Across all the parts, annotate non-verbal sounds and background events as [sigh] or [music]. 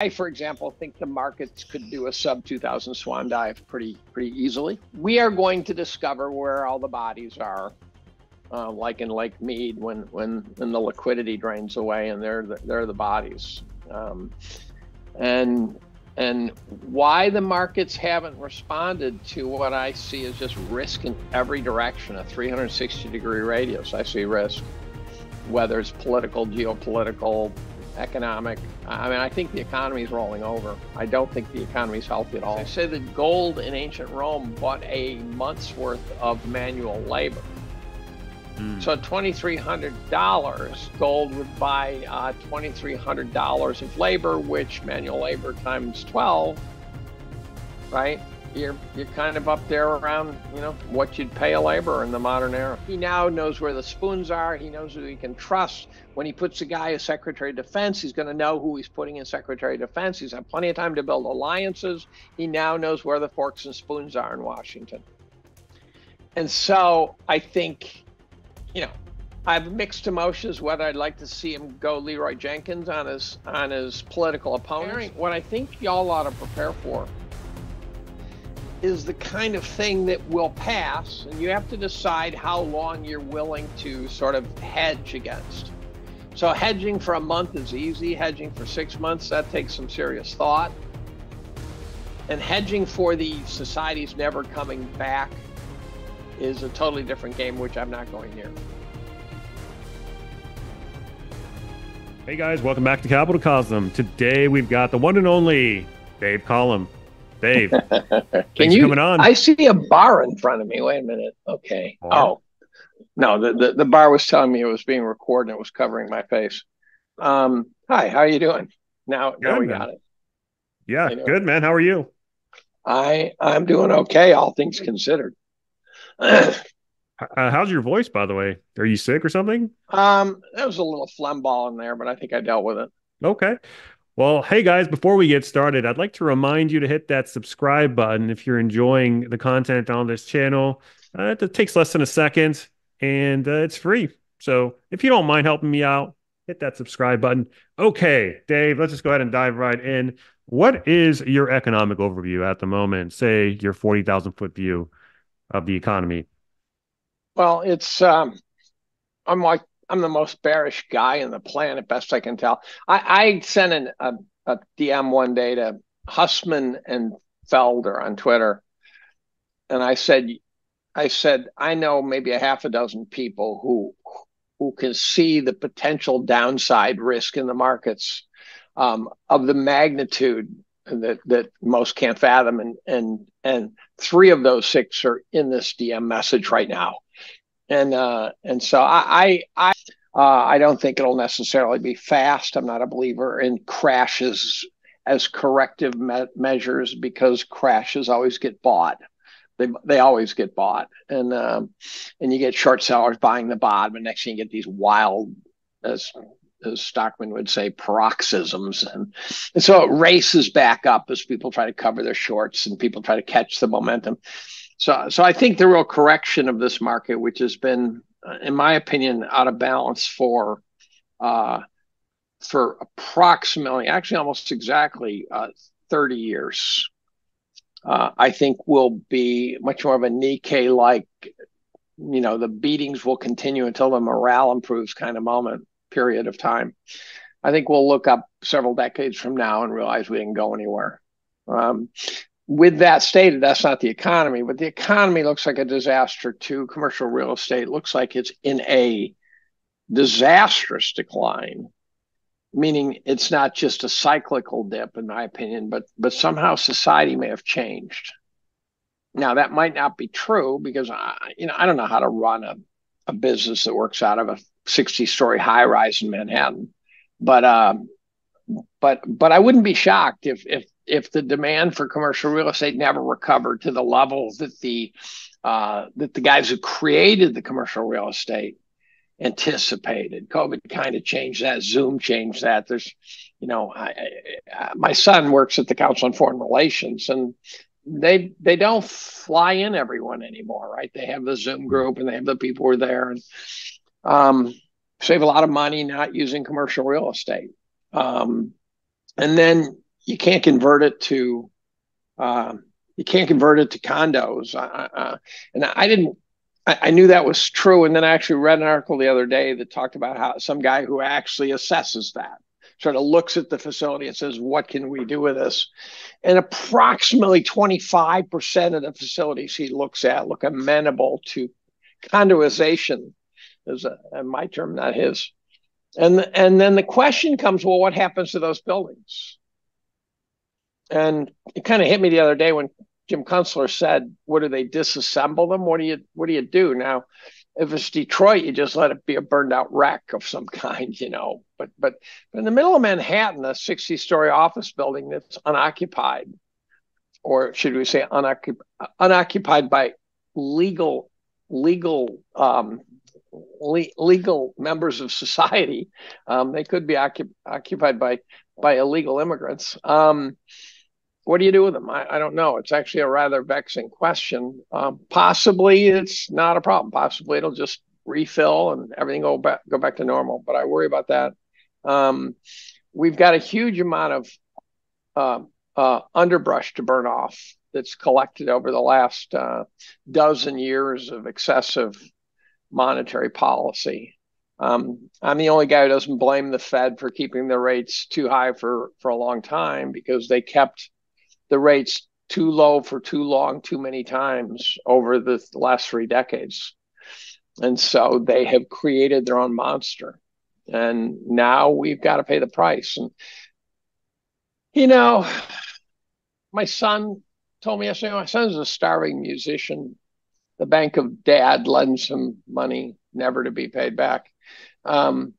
I, for example, think the markets could do a sub 2000 swan dive pretty pretty easily. We are going to discover where all the bodies are, uh, like in Lake Mead, when when when the liquidity drains away, and they're the, they're the bodies. Um, and and why the markets haven't responded to what I see is just risk in every direction, a 360 degree radius. I see risk, whether it's political, geopolitical, economic. I mean, I think the economy is rolling over. I don't think the economy is healthy at all. I say that gold in ancient Rome bought a month's worth of manual labor. Mm. So $2,300, gold would buy uh, $2,300 of labor, which manual labor times 12, right? You're, you're kind of up there around, you know, what you'd pay a laborer in the modern era. He now knows where the spoons are. He knows who he can trust. When he puts a guy as Secretary of Defense, he's going to know who he's putting in Secretary of Defense. He's had plenty of time to build alliances. He now knows where the forks and spoons are in Washington. And so I think you know, I have mixed emotions whether I'd like to see him go Leeroy Jenkins on his on his political opponent. What I think y'all ought to prepare for is the kind of thing that will pass, and you have to decide how long you're willing to sort of hedge against. So hedging for a month is easy. Hedging for six months that takes some serious thought. And hedging for the society's never coming back is a totally different game, which I'm not going near. Hey guys, welcome back to CapitalCosm. Today we've got the one and only Dave Collum. Dave, [laughs] can you coming on? I see a bar in front of me. Wait a minute. Okay. Oh, no, the, the, the bar was telling me it was being recorded and it was covering my face. Um, hi, how are you doing? Now, good, now we man. got it. Yeah, good man. How are you? I I'm doing okay, all things considered. [clears throat] uh, how's your voice, by the way? Are you sick or something? Um, there was a little phlegm ball in there, but I think I dealt with it. Okay. Well, hey guys, before we get started, I'd like to remind you to hit that subscribe button if you're enjoying the content on this channel. Uh, it takes less than a second and uh, it's free. So if you don't mind helping me out, hit that subscribe button. Okay, Dave, let's just go ahead and dive right in. What is your economic overview at the moment? Say your 40,000 foot view of the economy? Well, it's um, I'm like I'm the most bearish guy in the planet, best I can tell. I, I sent an, a, a DM one day to Hussman and Felder on Twitter, and I said, I said I know maybe a half a dozen people who who can see the potential downside risk in the markets um, of the magnitude that that most can't fathom, and and and three of those six are in this DM message right now, and uh, and so I I uh, I don't think it'll necessarily be fast. I'm not a believer in crashes as corrective me- measures because crashes always get bought. They, they always get bought, and um, and you get short sellers buying the bottom, and next thing you get these wild, as as Stockman would say, paroxysms. And, and so it races back up as people try to cover their shorts and people try to catch the momentum. So, so I think the real correction of this market, which has been, in my opinion, out of balance for uh, for approximately, actually almost exactly uh, 30 years, uh, I think will be much more of a Nikkei like, you know, the beatings will continue until the morale improves kind of moment period of time. I think we'll look up several decades from now and realize we didn't go anywhere. Um, with that stated, that's not the economy, but the economy looks like a disaster too. Commercial real estate looks like it's in a disastrous decline, meaning it's not just a cyclical dip, in my opinion, but but somehow society may have changed. Now that might not be true because I, you know I don't know how to run a, a business that works out of a 60 story high rise in Manhattan. But um, but but I wouldn't be shocked if if if the demand for commercial real estate never recovered to the level that the uh, that the guys who created the commercial real estate anticipated. COVID kind of changed that. Zoom changed that. There's, you know, I, I, my son works at the Council on Foreign Relations, and they they don't fly in everyone anymore, right? They have the Zoom group, and they have the people who are there, and um, save a lot of money not using commercial real estate. Um, and then you can't convert it to um, you can't convert it to condos. Uh, and I didn't. I, I, knew that was true, and then I actually read an article the other day that talked about how some guy who actually assesses that sort of looks at the facility and says, "What can we do with this?" And approximately twenty five percent of the facilities he looks at look amenable to condoization. Is a, my term, not his. And and then the question comes, well, what happens to those buildings? And it kind of hit me the other day when Jim Kunstler said, "What do they disassemble them? What do you what do you do now?" If it's Detroit, you just let it be a burned out wreck of some [laughs] kind, you know. But but, in the middle of Manhattan, a 60 story office building that's unoccupied, or should we say unoccupied, unoccupied by legal legal um, le- legal members of society. Um, they could be occup- occupied by by illegal immigrants. Um, what do you do with them? I, I, don't know. It's actually a rather vexing question. Um, possibly it's not a problem. Possibly it'll just refill and everything go back go back to normal. But I worry about that. Um, we've got a huge amount of uh, uh, underbrush to burn off that's collected over the last uh, dozen years of excessive monetary policy. Um, I'm the only guy who doesn't blame the Fed for keeping the rates too high for, for a long time because they kept the rates too low for too long, too many times over the last three decades. And so they have created their own monster. And now we've got to pay the price. And, you know, my son told me yesterday, my son's a starving musician. The bank of dad lends him money, never to be paid back. Um,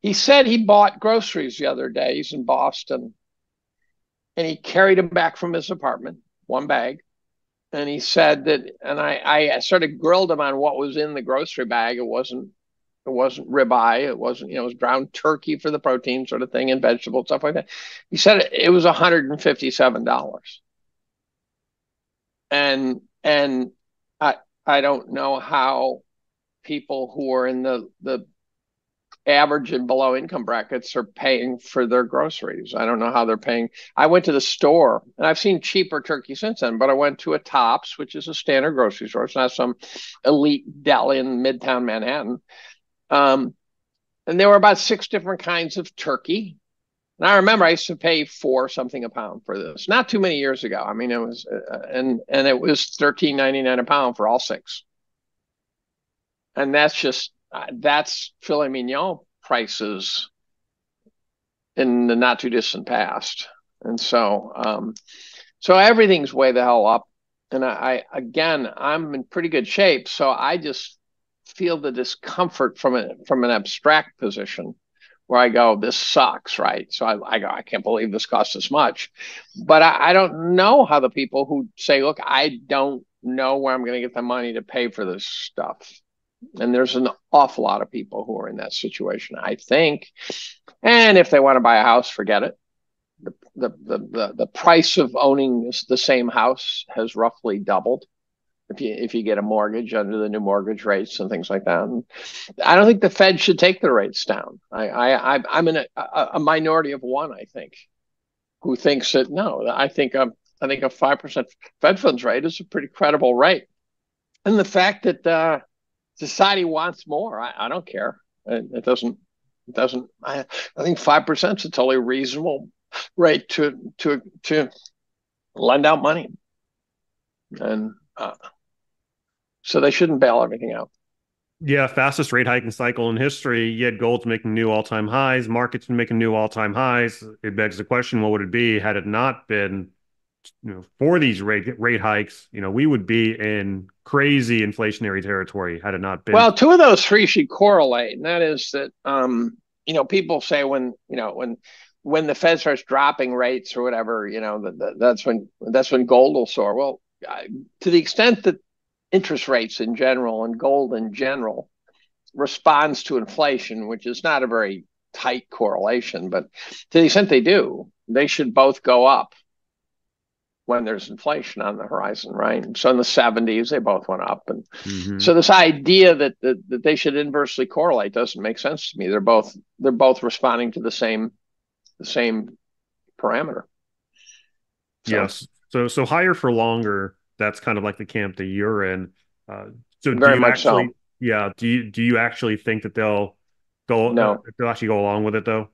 he said he bought groceries the other day. He's in Boston. And he carried him back from his apartment, one bag. And he said that, and I, I sort of grilled him on what was in the grocery bag. It wasn't it wasn't ribeye. It wasn't, you know, it was ground turkey for the protein sort of thing and vegetables, stuff like that. He said it, it was $157 and and I I don't know how people who are in the the average and below income brackets are paying for their groceries. I don't know how they're paying. I went to the store and I've seen cheaper turkey since then, but I went to a Tops, which is a standard grocery store. It's not some elite deli in Midtown Manhattan. Um, and there were about six different kinds of turkey. And I remember I used to pay four something a pound for this, not too many years ago. I mean, it was, uh, and and it was thirteen ninety nine a pound for all six. And that's just uh, that's filet mignon prices in the not too distant past. And so, um, so everything's way the hell up. And I, I again, I'm in pretty good shape. So I just feel the discomfort from it from an abstract position where I go, this sucks, right? So I, I go, I can't believe this costs this much. But I, I don't know how the people who say, look, I don't know where I'm going to get the money to pay for this stuff. And there's an awful lot of people who are in that situation, I think. And if they want to buy a house, forget it. The, the, the, the, the price of owning the same house has roughly doubled if you if you get a mortgage under the new mortgage rates and things like that. And I don't think the Fed should take the rates down. I I I'm in a, a minority of one. I think who thinks that no. I think a I think a five percent Fed funds rate is a pretty credible rate, and the fact that uh, society wants more, I, I don't care. It, it doesn't it doesn't. I I think five percent is a totally reasonable rate to to to lend out money, and. Uh, so they shouldn't bail everything out. Yeah, fastest rate hiking cycle in history. Yet gold's making new all time highs. Markets making new all time highs. It begs the question: What would it be had it not been you know, for these rate rate hikes? You know, we would be in crazy inflationary territory had it not been. Well, two of those three should correlate, and that is that um, you know people say when you know when when the Fed starts dropping rates or whatever, you know that that's when that's when gold will soar. Well, to the extent that interest rates in general and gold in general responds to inflation, which is not a very tight correlation, but to the extent they do, they should both go up when there's inflation on the horizon, right? And so in the 70s, they both went up. And mm-hmm. so this idea that, that that they should inversely correlate doesn't make sense to me. They're both they're both responding to the same the same parameter. So. Yes. So so higher for longer. That's kind of like the camp that you're in. Uh, so very much actually, so. Yeah. Do you do you actually think that they'll go? No. Uh, they'll actually go along with it though.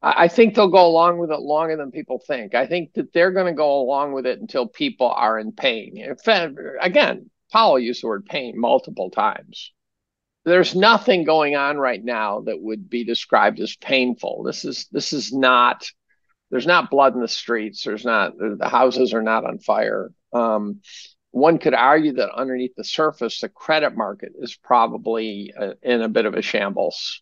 I think they'll go along with it longer than people think. I think that they're going to go along with it until people are in pain. In fact, again, Powell used the word pain multiple times. There's nothing going on right now that would be described as painful. This is this is not. There's not blood in the streets. There's not. The houses are not on fire. Um, one could argue that underneath the surface, the credit market is probably uh, in a bit of a shambles,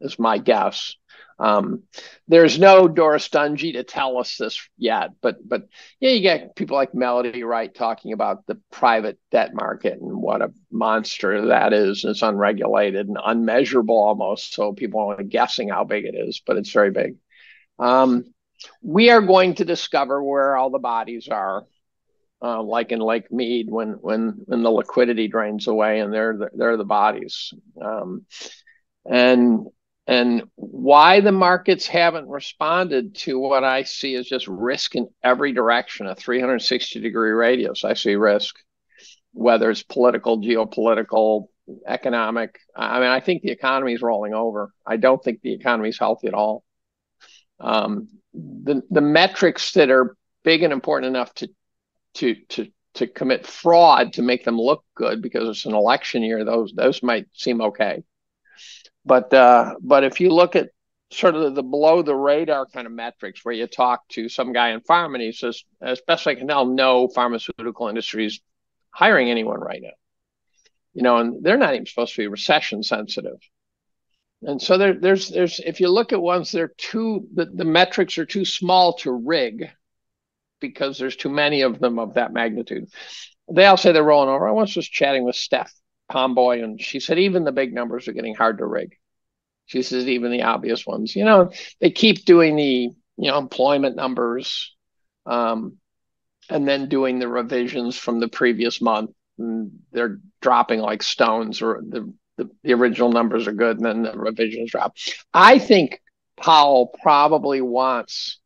is my guess. Um, there's no Doris Dungey to tell us this yet, but but yeah, you get people like Melody Wright talking about the private debt market and what a monster that is. It's unregulated and unmeasurable almost, so people are only guessing how big it is, but it's very big. Um, we are going to discover where all the bodies are. Uh, like in Lake Mead, when when when the liquidity drains away, and they're the, they're the bodies, um, and and why the markets haven't responded to what I see is just risk in every direction, a 360 degree radius. I see risk, whether it's political, geopolitical, economic. I mean, I think the economy is rolling over. I don't think the economy is healthy at all. Um, the the metrics that are big and important enough to to to to commit fraud to make them look good because it's an election year, those those might seem okay. But uh, but if you look at sort of the below the radar kind of metrics where you talk to some guy in pharma and he says, as best I can tell, no pharmaceutical industry is hiring anyone right now. You know, and they're not even supposed to be recession sensitive. And so there, there's there's if you look at ones they're too the, the metrics are too small to rig because there's too many of them of that magnitude. They all say they're rolling over. I was chatting with Steph Pomboy, and she said even the big numbers are getting hard to rig. She says even the obvious ones. You know, they keep doing the you know employment numbers, um, and then doing the revisions from the previous month. And they're dropping like stones, or the, the the original numbers are good, and then the revisions drop. I think Powell probably wants.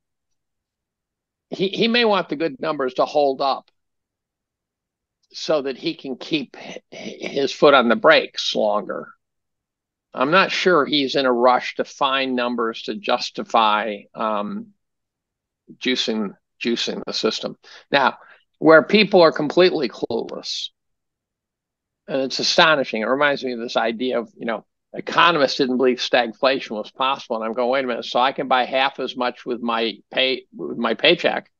He, he may want the good numbers to hold up so that he can keep his foot on the brakes longer. I'm not sure he's in a rush to find numbers to justify um, juicing juicing the system. Now, where people are completely clueless, and it's astonishing. It reminds me of this idea of you know economists didn't believe stagflation was possible, and I'm going, wait a minute, so I can buy half as much with my pay with my paycheck,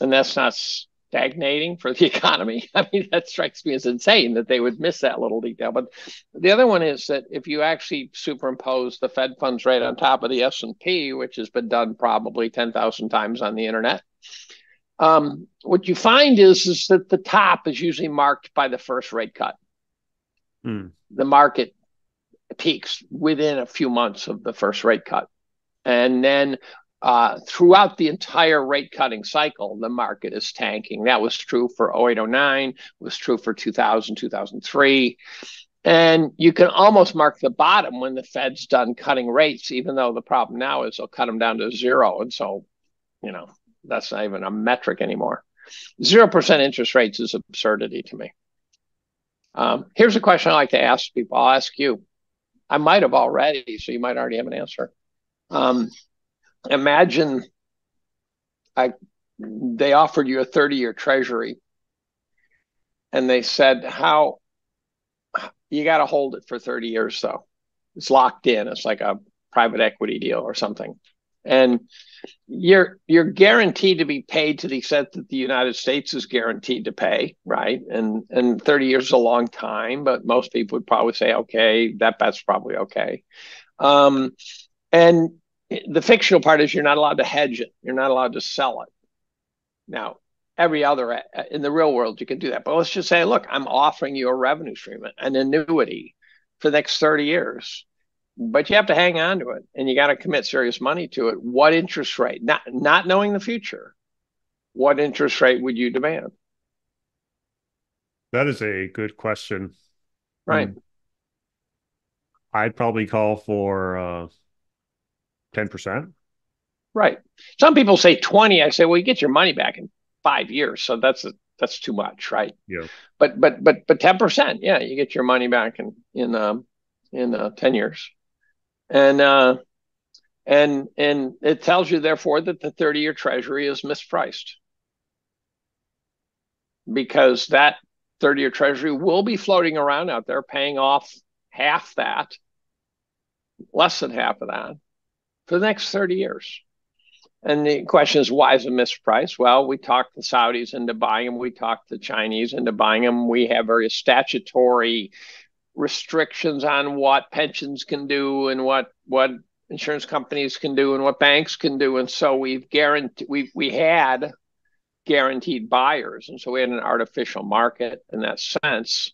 and that's not stagnating for the [laughs] economy. I mean, that strikes me as insane that they would miss that little detail. But the other one is that if you actually superimpose the Fed funds rate on top of the S and P, which has been done probably ten thousand times on the internet, um, what you find is is that the top is usually marked by the first rate cut. Hmm. The market peaks within a few months of the first rate cut. And then uh, throughout the entire rate cutting cycle, the market is tanking. That was true for 0809, was true for 2000, 2003. And you can almost mark the bottom when the Fed's done cutting rates, even though the problem now is they'll cut them down to zero. And so, you know, that's not even a metric anymore. 0% interest rates is absurdity to me. Um, here's a question I like to ask people. I'll ask you. I might have already, so you might already have an answer. Um, imagine I they offered you a 30 year treasury and they said how you got to hold it for 30 years though it's locked in it's like a private equity deal or something and you're you're guaranteed to be paid to the extent that the United States is guaranteed to pay, right? And and 30 years is a long time, but most people would probably say, okay, that bet's probably okay. Um, and the fictional part is you're not allowed to hedge it. You're not allowed to sell it. Now, every other in the real world, you can do that. But let's just say, look, I'm offering you a revenue stream, an annuity for the next 30 years. But you have to hang on to it and you got to commit serious money to it. What interest rate? Not not knowing the future, what interest rate would you demand? That is a good question. Right. Um, I'd probably call for uh 10%? right. Some people say 20. I say, well, you get your money back in five years. So that's a, that's too much, right? Yeah. But but but but 10%, yeah, you get your money back in in um in uh, 10 years. And uh and and it tells you therefore that the 30-year treasury is mispriced. Because that 30-year treasury will be floating around out there paying off half that, less than half of that, for the next 30 years. And the question is, why is it mispriced? Well, we talked the Saudis into buying them. We talked the Chinese into buying them. We have various statutory restrictions on what pensions can do and what what insurance companies can do and what banks can do. And so we've guaranteed we we had guaranteed buyers, and so we had an artificial market in that sense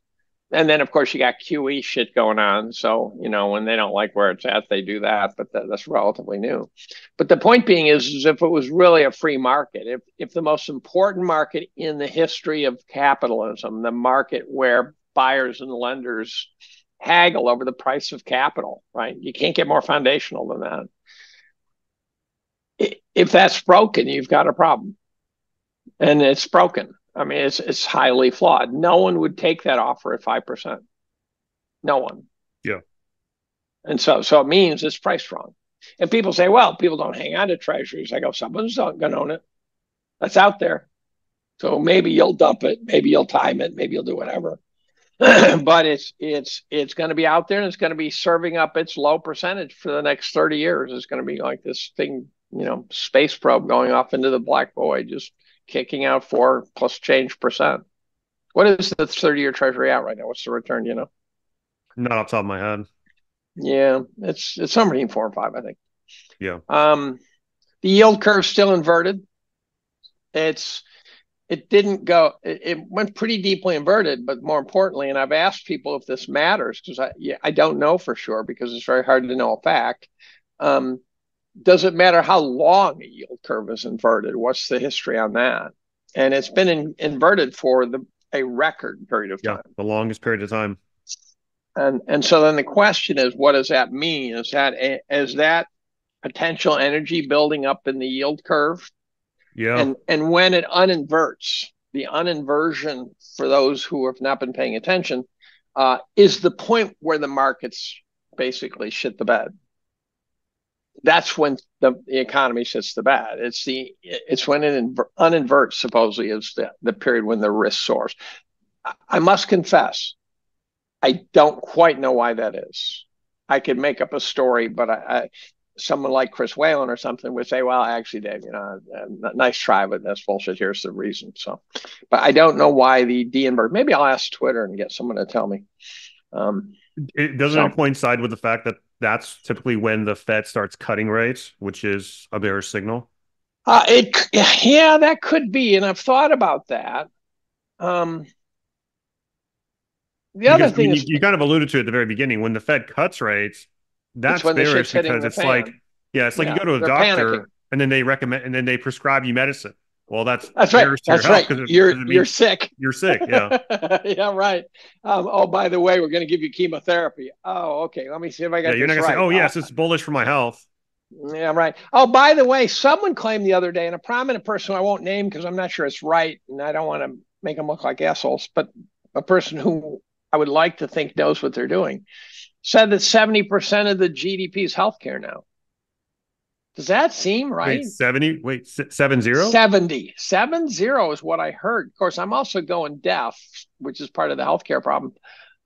and then of course you got QE shit going on. So you know when they don't like where it's at, they do that. But that, that's relatively new. But the point being is, is if it was really a free market, if if the most important market in the history of capitalism, the market where buyers and lenders haggle over the price of capital, right? You can't get more foundational than that. If that's broken, you've got a problem, and it's broken I mean, it's it's highly flawed. No one would take that offer at five percent. No one. Yeah. And so so it means it's priced wrong. And people say, well, people don't hang on to treasuries. I go, someone's going to own it. That's out there. So maybe you'll dump it, maybe you'll time it, maybe you'll do whatever. [clears throat] but it's it's it's going to be out there and it's going to be serving up its low percentage for the next 30 years. It's going to be like this thing, you know, space probe going off into the black void, just kicking out four plus change percent. What is the 30 year treasury out right now? What's the return, you know? Not off top of my head. Yeah, it's it's somewhere between four and five, I think. Yeah. Um the yield curve still inverted. It's it didn't go it, it, went pretty deeply inverted but more importantly and i've asked people if this matters because i yeah, i don't know for sure because it's very hard to know a fact um, does it matter how long a yield curve is inverted? What's the history on that? And it's been in, inverted for the a record period of time. Yeah, the longest period of time. And and so then the question is, what does that mean? Is that is that potential energy building up in the yield curve? Yeah. And and when it uninverts, the uninversion for those who have not been paying attention uh, is the point where the markets basically shit the bed that's when the, the economy shits the bed. It's the it's when it inver- uninverts supposedly is the, the period when the risk soars. I, I must confess, I don't quite know why that is. I could make up a story, but I, I someone like Chris Whalen or something would say, "Well, actually, Dave, you know, uh, nice try, but that's bullshit. Here's the reason." So, but I don't know why the D invert. Maybe I'll ask Twitter and get someone to tell me. Um, it doesn't so, coincide with the fact that that's typically when the Fed starts cutting rates, which is a bearish signal. Uh, it yeah, that could be, and I've thought about that. Um, the because, other thing I mean, is, you, you, kind of alluded to at the very beginning when the Fed cuts rates, that's bearish because it's fan. like yeah, it's like yeah, you go to a doctor panicking. and then they recommend and then they prescribe you medicine. Well, that's that's right. That's right. It, you're you're sick. You're sick. [laughs] Yeah. yeah. Right. Um, oh, by the way, we're going to give you chemotherapy. Oh, okay. Let me see if I got. Yeah, you're not going right. to say, "Oh, yes, it's bullish for my health." Yeah, right. Oh, by the way, someone claimed the other day, and a prominent person I won't name because I'm not sure it's right, and I don't want to make them look like assholes, but a person who I would like to think knows what they're doing said that 70% of the GDP is healthcare now. Does that seem right? Wait, 70? Wait, seven zero? 70. Seven zero is what I heard. Of course, I'm also going deaf, which is part of the healthcare problem.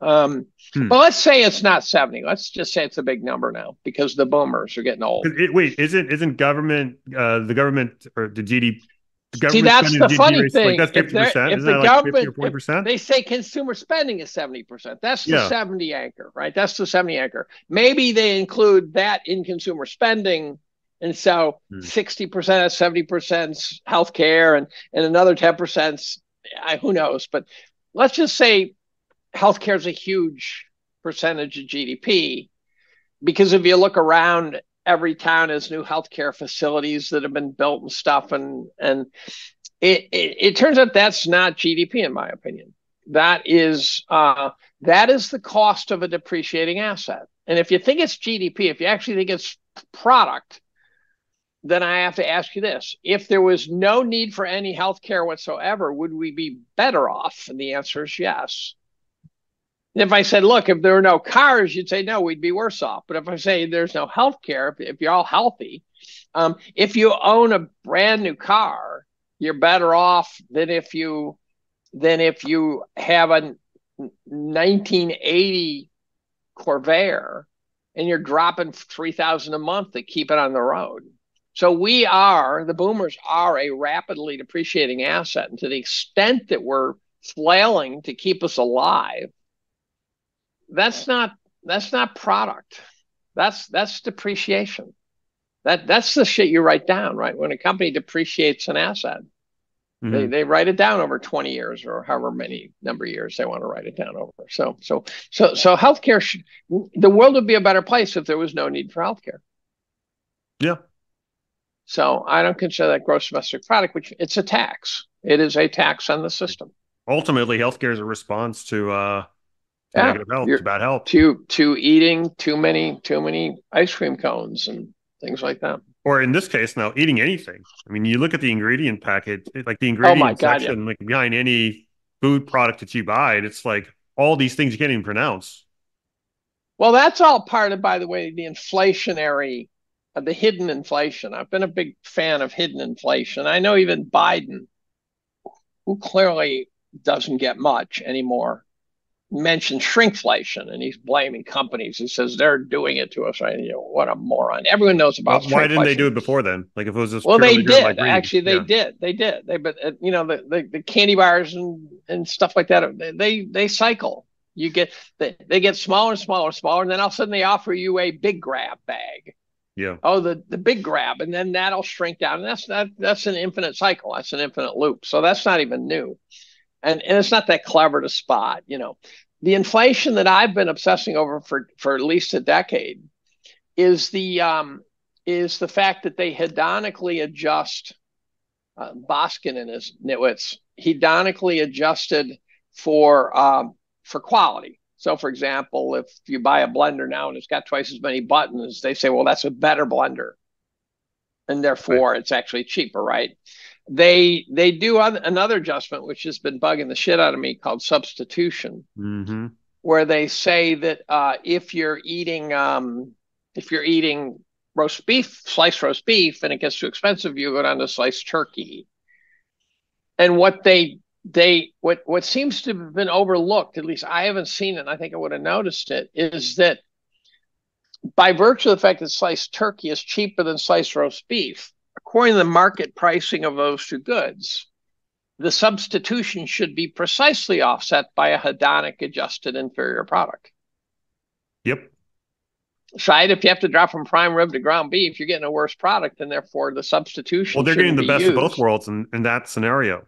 Um, hmm. But let's say it's not 70. Let's just say it's a big number now because the boomers are getting old. It, wait, isn't isn't government uh, the government or the GDP See, that's the funny thing. Like that's 50%. If, if the government, like they say consumer spending is 70%. That's the yeah. 70 anchor, right? That's the 70 anchor. Maybe they include that in consumer spending and so mm. 60%, 70% healthcare and, and another 10%, who knows? But let's just say healthcare is a huge percentage of GDP because if you look around, every town has new healthcare facilities that have been built and stuff. And, and it, it, it turns out that's not GDP, in my opinion. That is uh, that is the cost of a depreciating asset. And if you think it's GDP, if you actually think it's product, then I have to ask you this: If there was no need for any health care whatsoever, would we be better off? And the answer is yes. If I said, look, if there were no cars, you'd say, no, we'd be worse off. But if I say there's no health care, if, if, you're all healthy, um, if you own a brand new car, you're better off than if you than if you have a 1980 Corvair and you're dropping 3000 a month to keep it on the road. So we are, the boomers are a rapidly depreciating asset. And to the extent that we're flailing to keep us alive, that's not that's not product. That's that's depreciation. That that's the shit you write down, right? When a company depreciates an asset, mm-hmm. they, they write it down over 20 years or however many number of years they want to write it down over. So so so so healthcare should, the world would be a better place if there was no need for healthcare. Yeah. So I don't consider that gross domestic product, which it's a tax. It is a tax on the system. Ultimately, healthcare is a response to uh yeah, negative health, to bad health, to to eating too many too many ice cream cones and things like that. Or in this case, now eating anything. I mean, you look at the ingredient packet, like the ingredient oh God, section, yeah. like behind any food product that you buy, and it's like all these things you can't even pronounce. Well, that's all part of, by the way, the inflationary, the hidden inflation. I've been a big fan of hidden inflation. I know even Biden, who clearly doesn't get much anymore, mentioned shrinkflation and he's blaming companies. He says they're doing it to us. Right? You know, what a moron. Everyone knows about. Well, why didn't they do it before then? Like if it was just well, they did like actually. They yeah. did. They did. They but uh, you know the, the, the candy bars and and stuff like that. They they cycle. You get they, they get smaller and smaller and smaller, and then all of a sudden they offer you a big grab bag. Yeah. Oh, the the big grab, and then that'll shrink down, and that's that that's an infinite cycle. That's an infinite loop. So that's not even new and, and it's not that clever to spot. You know, the inflation that I've been obsessing over for for at least a decade is the um, is the fact that they hedonically adjust. Uh, Boskin and his nitwits hedonically adjusted for um, for quality. So, for example, if you buy a blender now and it's got twice as many buttons, they say, well, that's a better blender, and therefore right. it's actually cheaper, right? they they do another adjustment which has been bugging the shit out of me called substitution mm-hmm. where they say that uh, if you're eating um, if you're eating roast beef sliced roast beef and it gets too expensive you go down to sliced turkey and what they they what what seems to have been overlooked at least i haven't seen it and i think i would have noticed it is that by virtue of the fact that sliced turkey is cheaper than sliced roast beef according to the market pricing of those two goods, the substitution should be precisely offset by a hedonic adjusted inferior product. Yep. Right? If you have to drop from prime rib to ground beef, you're getting a worse product, and therefore the substitution. Well, they're getting the best used. of both worlds in, in that scenario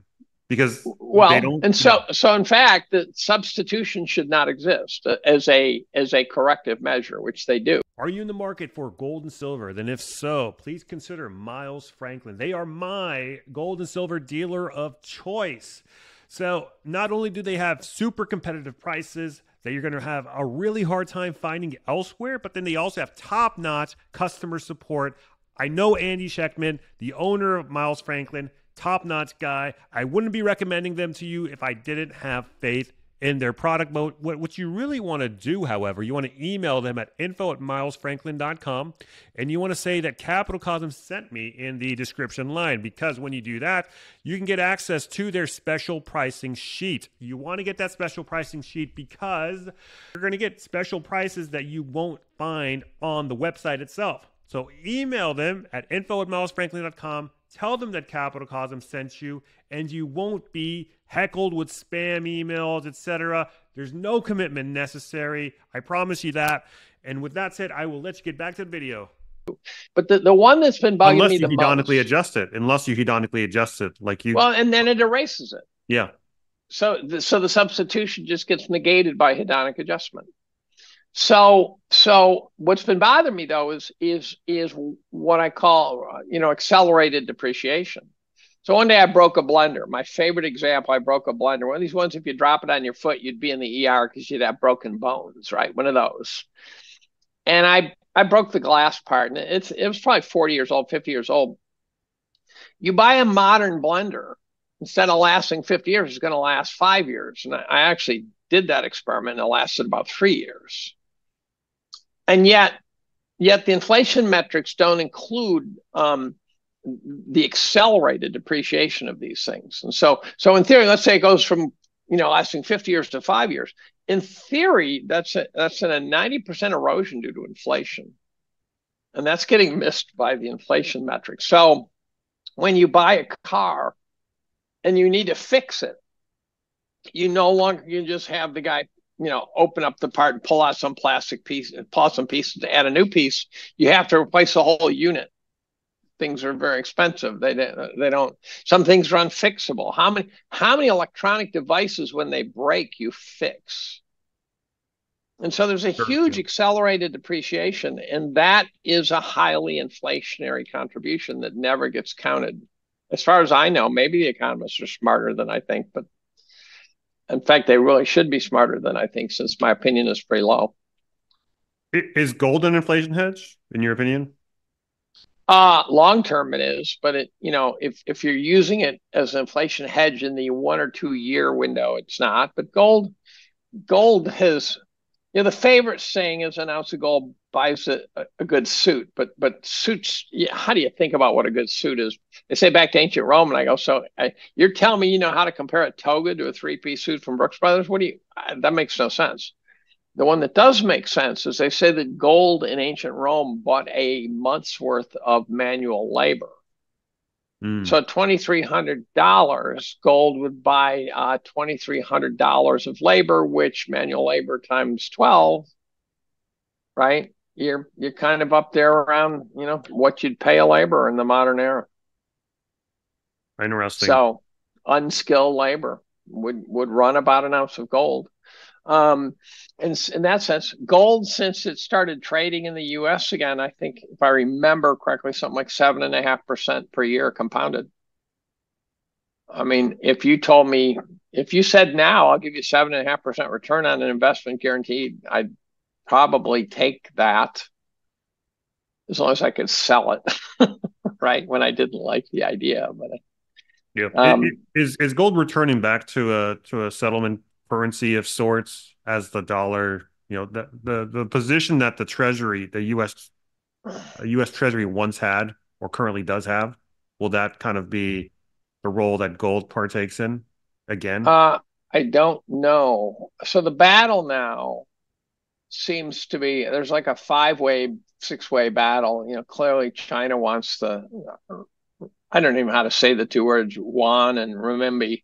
because well and so yeah. so in fact the substitution should not exist as a as a corrective measure which they do. Are you in the market for gold and silver? Then if so please consider miles franklin. They are my gold and silver dealer of choice. So not only do they have super competitive prices that you're going to have a really hard time finding elsewhere but then they also have top notch customer support. I know Andy Schectman, the owner of Miles Franklin, top notch guy. I wouldn't be recommending them to you if I didn't have faith in their product But What, what you really want to do, however, you want to email them at info at milesfranklin.com and you want to say that CapitalCosm sent me in the description line because when you do that, you can get access to their special pricing sheet. You want to get that special pricing sheet because you're going to get special prices that you won't find on the website itself. So email them at info at milesfranklin.com Tell them that CapitalCosm sent you, and you won't be heckled with spam emails, etc. There's no commitment necessary. I promise you that. And with that said, I will let you get back to the video. But the, the one that's been bugging unless me the you hedonically most, adjust it, unless you hedonically adjust it, like you. Well, and then it erases it. Yeah. So, the, so the substitution just gets negated by hedonic adjustment. So, so what's been bothering me though is is is what I call you know accelerated depreciation. So one day I broke a blender. My favorite example, I broke a blender. One of these ones, if you drop it on your foot, you'd be in the ER because you'd have broken bones, right? One of those. And I I broke the glass part, and it's it was probably 40 years old, 50 years old. You buy a modern blender, instead of lasting 50 years, it's going to last five years. And I, I actually did that experiment, and it lasted about three years. And yet, yet the inflation metrics don't include um, the accelerated depreciation of these things. And so, so in theory, let's say it goes from you know lasting 50 years to five years. In theory, that's a, that's a 90% erosion due to inflation, and that's getting missed by the inflation metric. So, when you buy a car and you need to fix it, you no longer can just have the guy you know open up the part and pull out some plastic piece and pull out some pieces to add a new piece. You have to replace the whole unit things are very expensive. They they don't. Some things are unfixable. How many how many electronic devices when they break you fix? And so there's a huge accelerated depreciation, and that is a highly inflationary contribution that never gets counted. As far as I know, maybe the economists are smarter than I think, but in fact, they really should be smarter than I think, since my opinion is pretty low. Is gold an inflation hedge, in your opinion? Uh, long term it is, but it, you know, if, if you're using it as an inflation hedge in the one or two year window, it's not. But gold, gold has, you know, the favorite saying is an ounce of gold buys a, a good suit, but but suits. How do you think about what a good suit is? They say back to ancient Rome, and I go, so I, you're telling me you know how to compare a toga to a three piece suit from Brooks Brothers? What do you? that makes no sense. The one that does make sense is they say that gold in ancient Rome bought a month's worth of manual labor. Mm. So $2,300, gold would buy uh, $2,300 of labor, which manual labor times 12, right? You're, you're kind of up there around, you know, what you'd pay a laborer in the modern era. Interesting. So unskilled labor would, would run about an ounce of gold. Um, in, in that sense, gold, since it started trading in the US again, I think, if I remember correctly, something like seven and a half percent per year compounded. I mean, if you told me, if you said now, I'll give you seven and a half percent return on an investment guaranteed, I'd probably take that as long as I could sell it, [laughs] right? When I didn't like the idea, but. Yeah. Um, is is gold returning back to a to a settlement currency of sorts as the dollar. You know, the the the position that the Treasury, the U.S. U.S. Treasury once had or currently does have, will that kind of be the role that gold partakes in again? Uh, I don't know. So the battle now seems to be there's like a five way, six way battle. You know, clearly China wants the I don't even know how to say the two words yuan and renminbi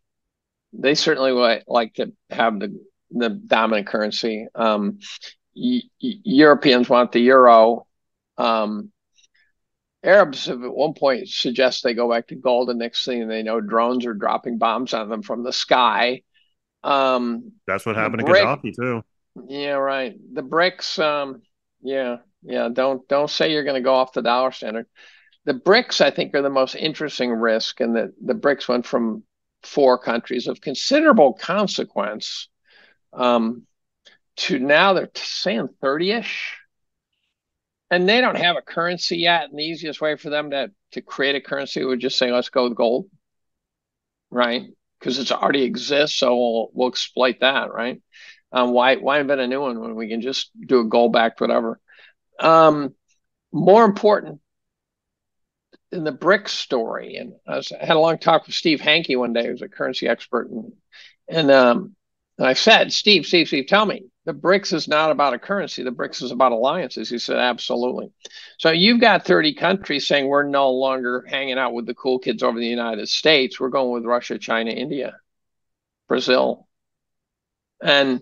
they certainly would like to have the the dominant currency. Um, Europeans want the euro. Um, Arabs have at one point suggest they go back to gold, and next thing they know, drones are dropping bombs on them from the sky. Um, That's what happened to Gaddafi too. Yeah, right. The BRICS. Um, yeah, yeah. Don't don't say you're going to go off the dollar standard. The BRICS, I think, are the most interesting risk, and the the BRICS went from four countries of considerable consequence um, to now they're saying 30 ish. And they don't have a currency yet. And the easiest way for them to, to create a currency would just say, let's go with gold, right? Because it already exists. So we'll, we'll exploit that, right? Um, why, why invent a new one when we can just do a gold backed whatever? Um, more important in the BRICS story, and I, was, I, had a long talk with Steve Hanke one day, who's a currency expert, and and, um, and I said, Steve, Steve, Steve, tell me, the BRICS is not about a currency. The BRICS is about alliances. He said, absolutely. So you've got 30 countries saying we're no longer hanging out with the cool kids over the United States. We're going with Russia, China, India, Brazil, and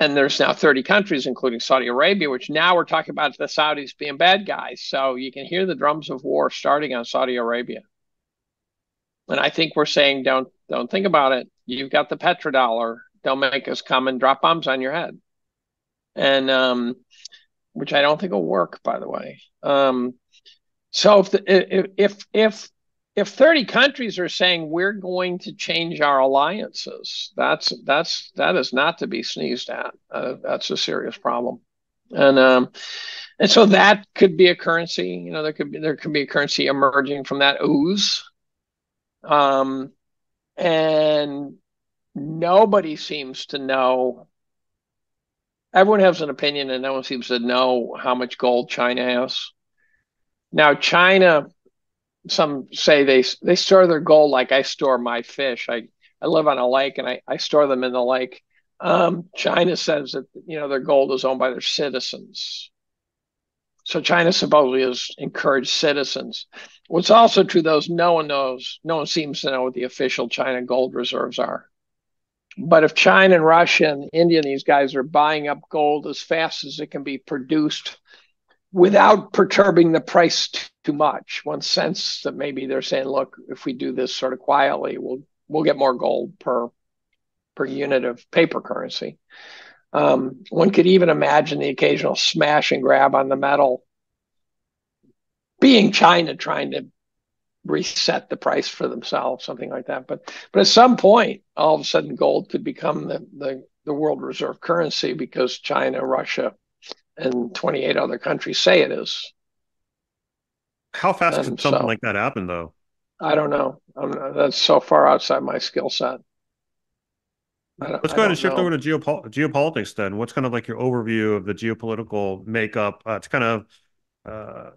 and there's now 30 countries, including Saudi Arabia, which now we're talking about the Saudis being bad guys. So you can hear the drums of war starting on Saudi Arabia. And I think we're saying, don't don't think about it. You've got the petrodollar. Don't make us come and drop bombs on your head. And um, which I don't think will work, by the way. Um, so if, the, if if if if 30 countries are saying we're going to change our alliances, that's that's that is not to be sneezed at. Uh, that's a serious problem. And um, and so that could be a currency. You know, there could be there could be a currency emerging from that ooze. Um, and nobody seems to know. Everyone has an opinion, and no one seems to know how much gold China has. Now, China, some say they they store their gold like I store my fish. I I live on a lake, and I I store them in the lake. Um, China says that you know their gold is owned by their citizens. So China supposedly has encouraged citizens. What's also true, though, is no one knows, no one seems to know what the official China gold reserves are. But if China and Russia and India and these guys are buying up gold as fast as it can be produced without perturbing the price too much, one sense that maybe they're saying, look, if we do this sort of quietly, we'll we'll get more gold per per unit of paper currency. Um, one could even imagine the occasional smash and grab on the metal being China trying to reset the price for themselves, something like that. But but at some point, all of a sudden, gold could become the the, the world reserve currency because China, Russia, and 28 other countries say it is. How fast and could something so, like that happen, though? I don't know. I'm, that's so far outside my skill set. Let's go ahead and shift know. over to geopol- geopolitics then. What's kind of like your overview of the geopolitical makeup? Uh, it's kind of uh,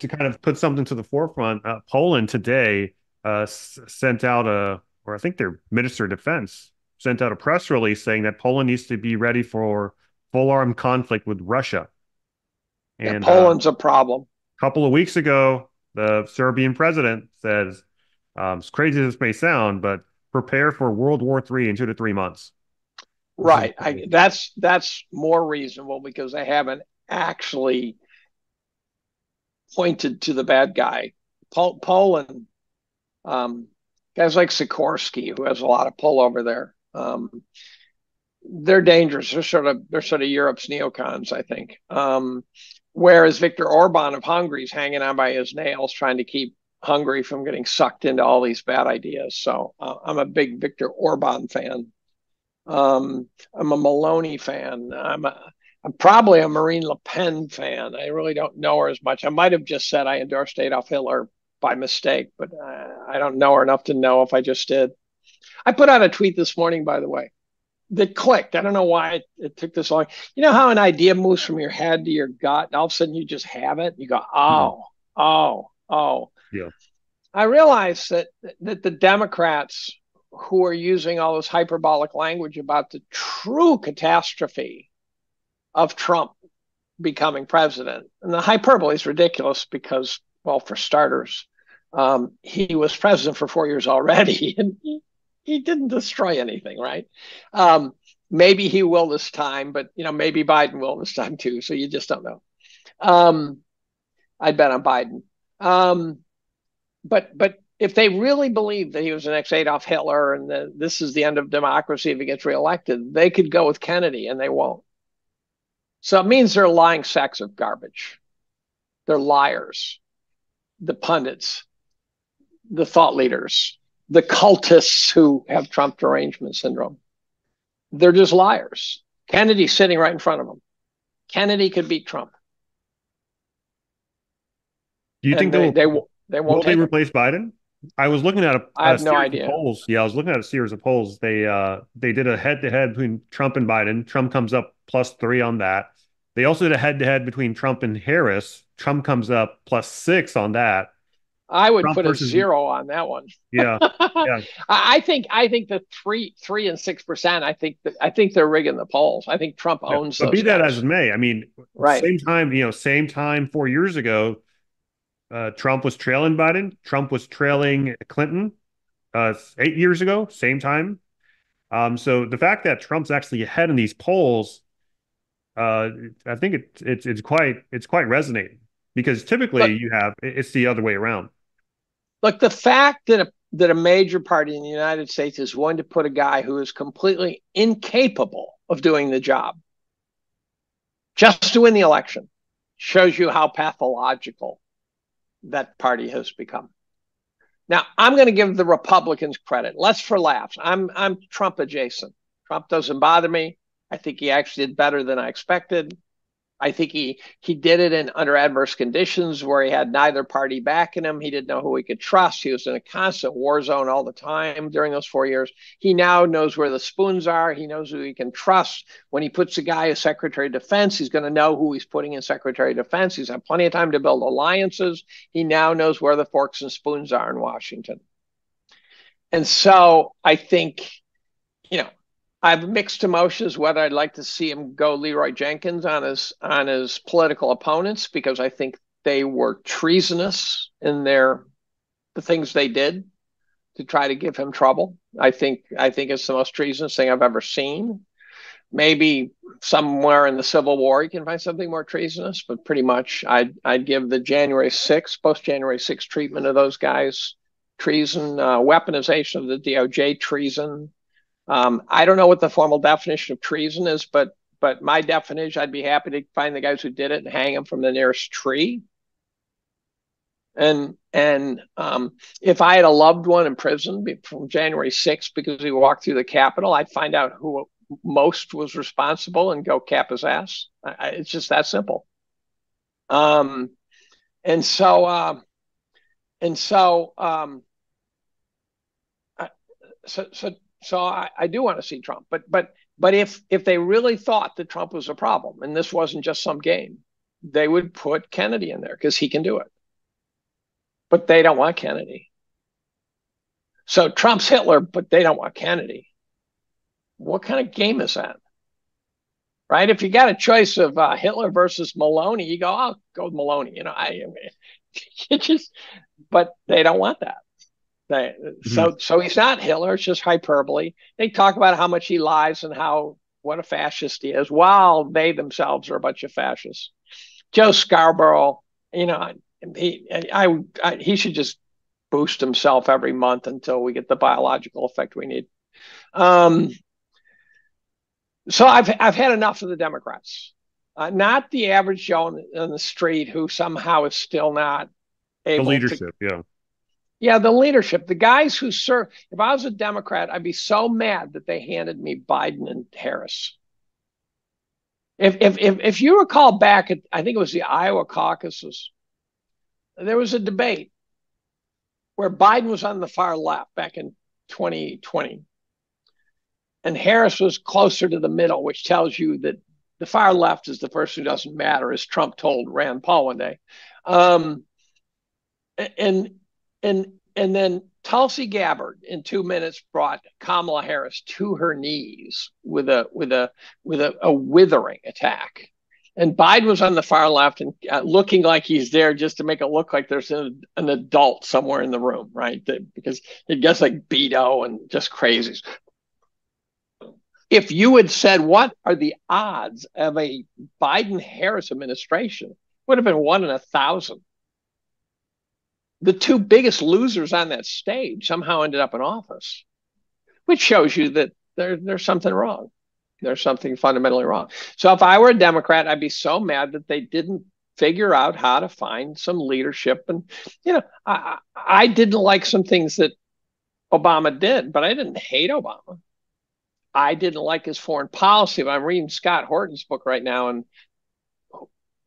to kind of put something to the forefront, uh, Poland today uh, s- sent out a, or I think their minister of defense sent out a press release saying that Poland needs to be ready for full armed conflict with Russia. And yeah, Poland's uh, a problem. A couple of weeks ago, the Serbian president says, um, as crazy as this may sound, but prepare for World War III in two to three months. Right. I, that's that's more reasonable because they haven't actually pointed to the bad guy. Pol- Poland, um, guys like Sikorski, who has a lot of pull over there, um, they're dangerous. They're sort of they're sort of Europe's neocons, I think. Um, whereas Viktor Orban of Hungary is hanging on by his nails, trying to keep Hungary from getting sucked into all these bad ideas. So uh, I'm a big Viktor Orban fan. Um, I'm a Meloni fan. I'm a I'm probably a Marine Le Pen fan. I really don't know her as much. I might have just said I endorsed Adolf Hitler by mistake, but uh, I don't know her enough to know if I just did. I put out a tweet this morning, by the way, that clicked. I don't know why it, it, took this long. You know how an idea moves from your head to your gut, and all of a sudden you just have it. You go, oh, oh, oh. Yeah. I realized that that the Democrats who are using all this hyperbolic language about the true catastrophe of Trump becoming president. And the hyperbole is ridiculous because, well, for starters, um, he was president for four years already [laughs] and he, he didn't destroy anything, right? Um, maybe he will this time, but you know, maybe Biden will this time too. So you just don't know. Um, I'd bet on Biden. Um, but but if they really believe that he was the next Adolf Hitler and that this is the end of democracy if he gets reelected, they could go with Kennedy and they won't. So it means they're lying sacks of garbage. They're liars, the pundits, the thought leaders, the cultists who have Trump derangement syndrome. They're just liars. Kennedy's sitting right in front of them. Kennedy could beat Trump. Do you and think they, they, they, they won't will they replace Biden? I was looking at a, I have no idea. polls. Yeah, I was looking at a series of polls. They uh they did a head to head between Trump and Biden. Trump comes up plus three on that. They also did a head to head between Trump and Harris. Trump comes up plus six on that. I would Trump put versus... a zero on that one. Yeah, [laughs] yeah. I think I think the three three and six percent. I think that I think they're rigging the polls. I think Trump owns. Yeah, but be guys. that as it may, I mean, right. Same time, you know, same time four years ago, uh, Trump was trailing Biden. Trump was trailing Clinton uh, eight years ago, same time. Um, so the fact that Trump's actually ahead in these polls uh, I think it's it's it's quite it's quite resonating because typically but, you have it's the other way around. Look, the fact that a that a major party in the United States is willing to put a guy who is completely incapable of doing the job just to win the election shows you how pathological that party has become. Now, I'm going to give the Republicans credit. Let's for laughs. I'm I'm Trump adjacent. Trump doesn't bother me. I think he actually did better than I expected. I think he he did it in under adverse conditions where he had neither party backing him. He didn't know who he could trust. He was in a constant war zone all the time during those four years. He now knows where the spoons are. He knows who he can trust. When he puts a guy as Secretary of Defense, he's going to know who he's putting in Secretary of Defense. He's had plenty of time to build alliances. He now knows where the forks and spoons are in Washington. And so I think, you know, I have mixed emotions whether I'd like to see him go Leeroy Jenkins on his on his political opponents because I think they were treasonous in their the things they did to try to give him trouble. I think I think it's the most treasonous thing I've ever seen. Maybe somewhere in the Civil War you can find something more treasonous, but pretty much I'd I'd give the January 6th, post January 6th treatment of those guys treason, uh, weaponization of the DOJ treason, um, I don't know what the formal definition of treason is, but but my definition, I'd be happy to find the guys who did it and hang them from the nearest tree. And and um, if I had a loved one in prison from January 6th because he walked through the Capitol, I'd find out who most was responsible and go cap his ass. I, it's just that simple. Um, and so uh, and so um, so so so I, I do want to see Trump. But but but if if they really thought that Trump was a problem and this wasn't just some game, they would put Kennedy in there because he can do it. But they don't want Kennedy. So Trump's Hitler, but they don't want Kennedy. What kind of game is that? Right? If you got a choice of uh, Hitler versus Meloni, you go, I'll go with Meloni. You know, I, [laughs] I mean, just, but they don't want that. They, mm-hmm. So so he's not Hitler. It's just hyperbole. They talk about how much he lies and how what a fascist he is, while they themselves are a bunch of fascists. Joe Scarborough, you know, he I, I he should just boost himself every month until we get the biological effect we need. Um, so I've I've had enough of the Democrats. Uh, not the average Joe on the, on the, street who somehow is still not able the leadership, to, yeah. Yeah, the leadership, the guys who serve. If I was a Democrat, I'd be so mad that they handed me Biden and Harris. If if if, if you recall back at I think it was the Iowa caucuses, there was a debate where Biden was on the far left back in 2020, and Harris was closer to the middle, which tells you that the far left is the person who doesn't matter, as Trump told Rand Paul one day. Um, and and and then Tulsi Gabbard in two minutes brought Kamala Harris to her knees with a with a with a, a withering attack. And Biden was on the far left and uh, looking like he's there just to make it look like there's an, an adult somewhere in the room, right? Because he gets like Beto and just crazies. If you had said, what are the odds of a Biden Harris administration, would have been one in a thousand the two biggest losers on that stage somehow ended up in office, which shows you that there, there's something wrong. There's something fundamentally wrong. So if I were a Democrat, I'd be so mad that they didn't figure out how to find some leadership. And, you know, I, I didn't like some things that Obama did, but I didn't hate Obama. I didn't like his foreign policy. But I'm reading Scott Horton's book right now, and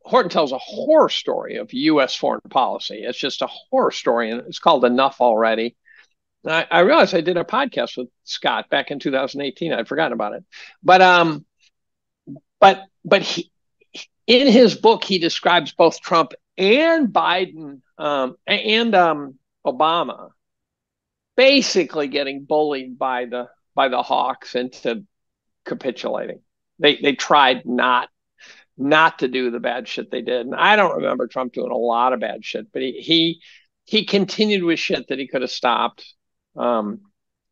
Horton tells a horror story of U.S. foreign policy. It's just a horror story, and it's called Enough Already. I, I, realized I did a podcast with Scott back in 2018. I'd forgotten about it, but um, but but he in his book he describes both Trump and Biden um, and um, Obama basically getting bullied by the by the Hawks into capitulating. They they tried not not to do the bad shit they did. And I don't remember Trump doing a lot of bad shit, but he he he continued with shit that he could have stopped. Um,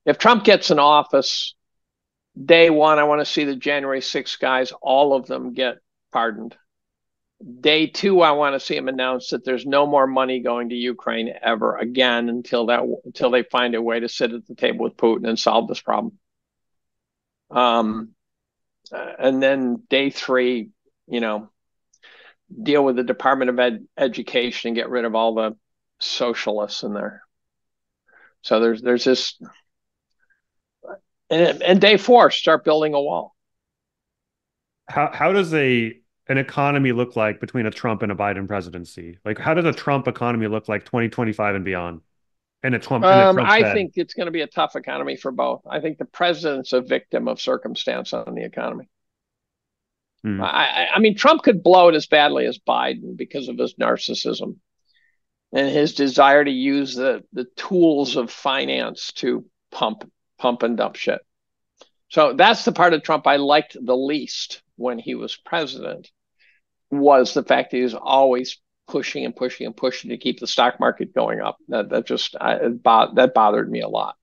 if Trump gets in office, day one, I want to see the January 6th guys, all of them get pardoned. Day two, I want to see him announce that there's no more money going to Ukraine ever again until that until they find a way to sit at the table with Putin and solve this problem. Um, uh, and then day three, you know, deal with the Department of Ed- Education and get rid of all the socialists in there. So there's there's this, and, and day four, start building a wall. How how does a an economy look like between a Trump and a Biden presidency? Like, how does a Trump economy look like 2025 and beyond? And a Trump. Um, and a Trump I Fed? think it's going to be a tough economy for both. I think the president's a victim of circumstance on the economy. Hmm. I, I mean, Trump could blow it as badly as Biden because of his narcissism and his desire to use the the tools of finance to pump pump and dump shit. So that's the part of Trump I liked the least when he was president was the fact that he was always pushing and pushing and pushing to keep the stock market going up. That that just I, that bothered me a lot.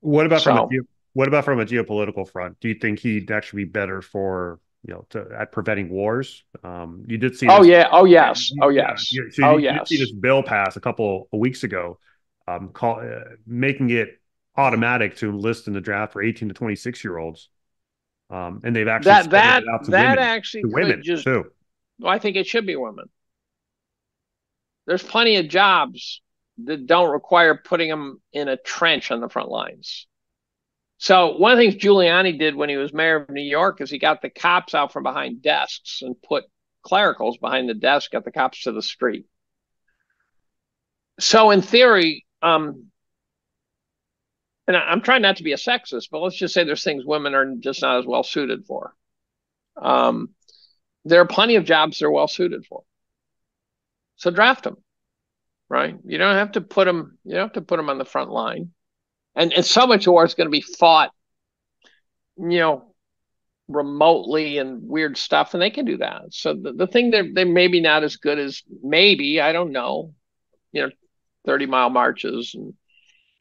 What about so, from a what about from a geopolitical front? Do you think he'd actually be better for you know to, at preventing wars? Um, you did see. Oh yeah. Oh yes. Oh yes. Yeah. So oh you, yes. You see this bill pass a couple of weeks ago, um, call, uh, making it automatic to enlist in the draft for 18 to 26 year olds. Um, and they've actually that that that women, actually women just too. Well, I think it should be women. There's plenty of jobs that don't require putting them in a trench on the front lines. So one of the things Giuliani did when he was mayor of New York is he got the cops out from behind desks and put clericals behind the desk, got the cops to the street. So in theory, um, and I'm trying not to be a sexist, but let's just say there's things women are just not as well suited for. Um, there are plenty of jobs they're well suited for. So draft them, right? You don't have to put them. You don't have to put them on the front line, and and so much war is going to be fought, you know, remotely and weird stuff, and they can do that. So the, the thing that they maybe not as good as maybe I don't know, you know, thirty mile marches and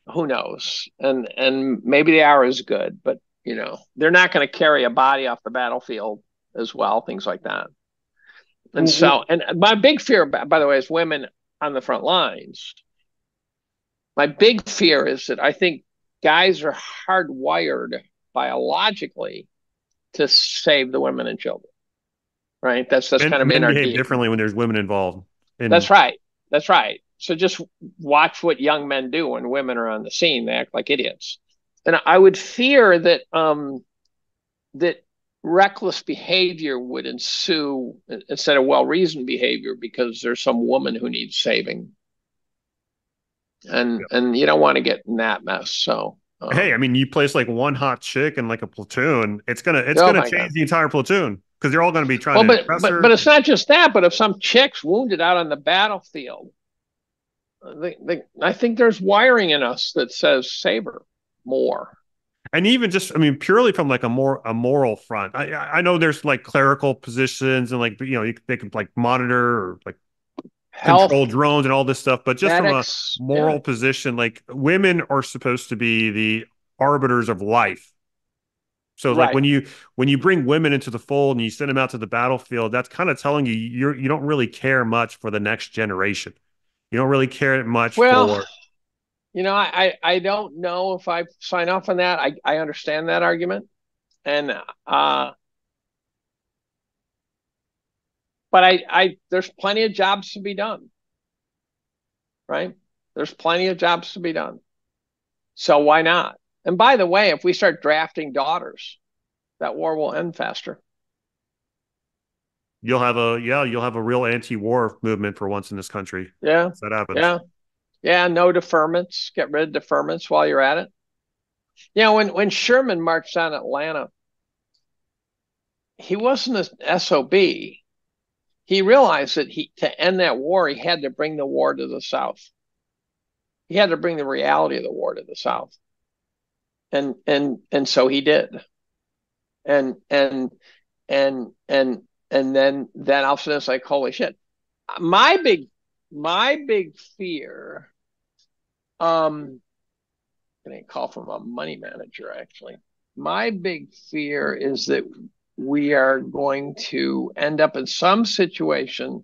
who knows, and and maybe they are as good, but you know they're not going to carry a body off the battlefield as well, things like that. And mm-hmm. so, and my big fear, by the way, is women on the front lines. My big fear is that I think guys are hardwired biologically to save the women and children. Right. That's that's men, kind of men in our behave differently when there's women involved. In... That's right. That's right. So just watch what young men do when women are on the scene. They act like idiots. And I would fear that um, that reckless behavior would ensue instead of well reasoned behavior because there's some woman who needs saving. And yeah. and you don't want to get in that mess. So um, hey, I mean, you place like one hot chick in like a platoon, it's gonna it's oh gonna change God. the entire platoon because they're all gonna be trying well, to. But but, but it's not just that. But if some chick's wounded out on the battlefield, they, they, I think there's wiring in us that says save her more and even just i mean purely from like a more a moral front i i know there's like clerical positions and like you know they can like monitor or like Health, control drones and all this stuff but just medics, from a moral yeah. position like women are supposed to be the arbiters of life so right. like when you when you bring women into the fold and you send them out to the battlefield that's kind of telling you you're you don't really care much for the next generation you don't really care much well, for you know, I, I don't know if I sign off on that. I, I understand that argument. And uh but I, I there's plenty of jobs to be done. Right? There's plenty of jobs to be done. So why not? And by the way, if we start drafting daughters, that war will end faster. You'll have a yeah, you'll have a real anti-war movement for once in this country. Yeah. that happens. Yeah. Yeah, no deferments. Get rid of deferments while you're at it. You know, when, when Sherman marched on Atlanta, he wasn't an SOB. He realized that he to end that war, he had to bring the war to the South. He had to bring the reality of the war to the South. And and and so he did. And and and and and then then all of a sudden it's like, holy shit. My big my big fear um getting a call from a money manager actually my big fear is that we are going to end up in some situation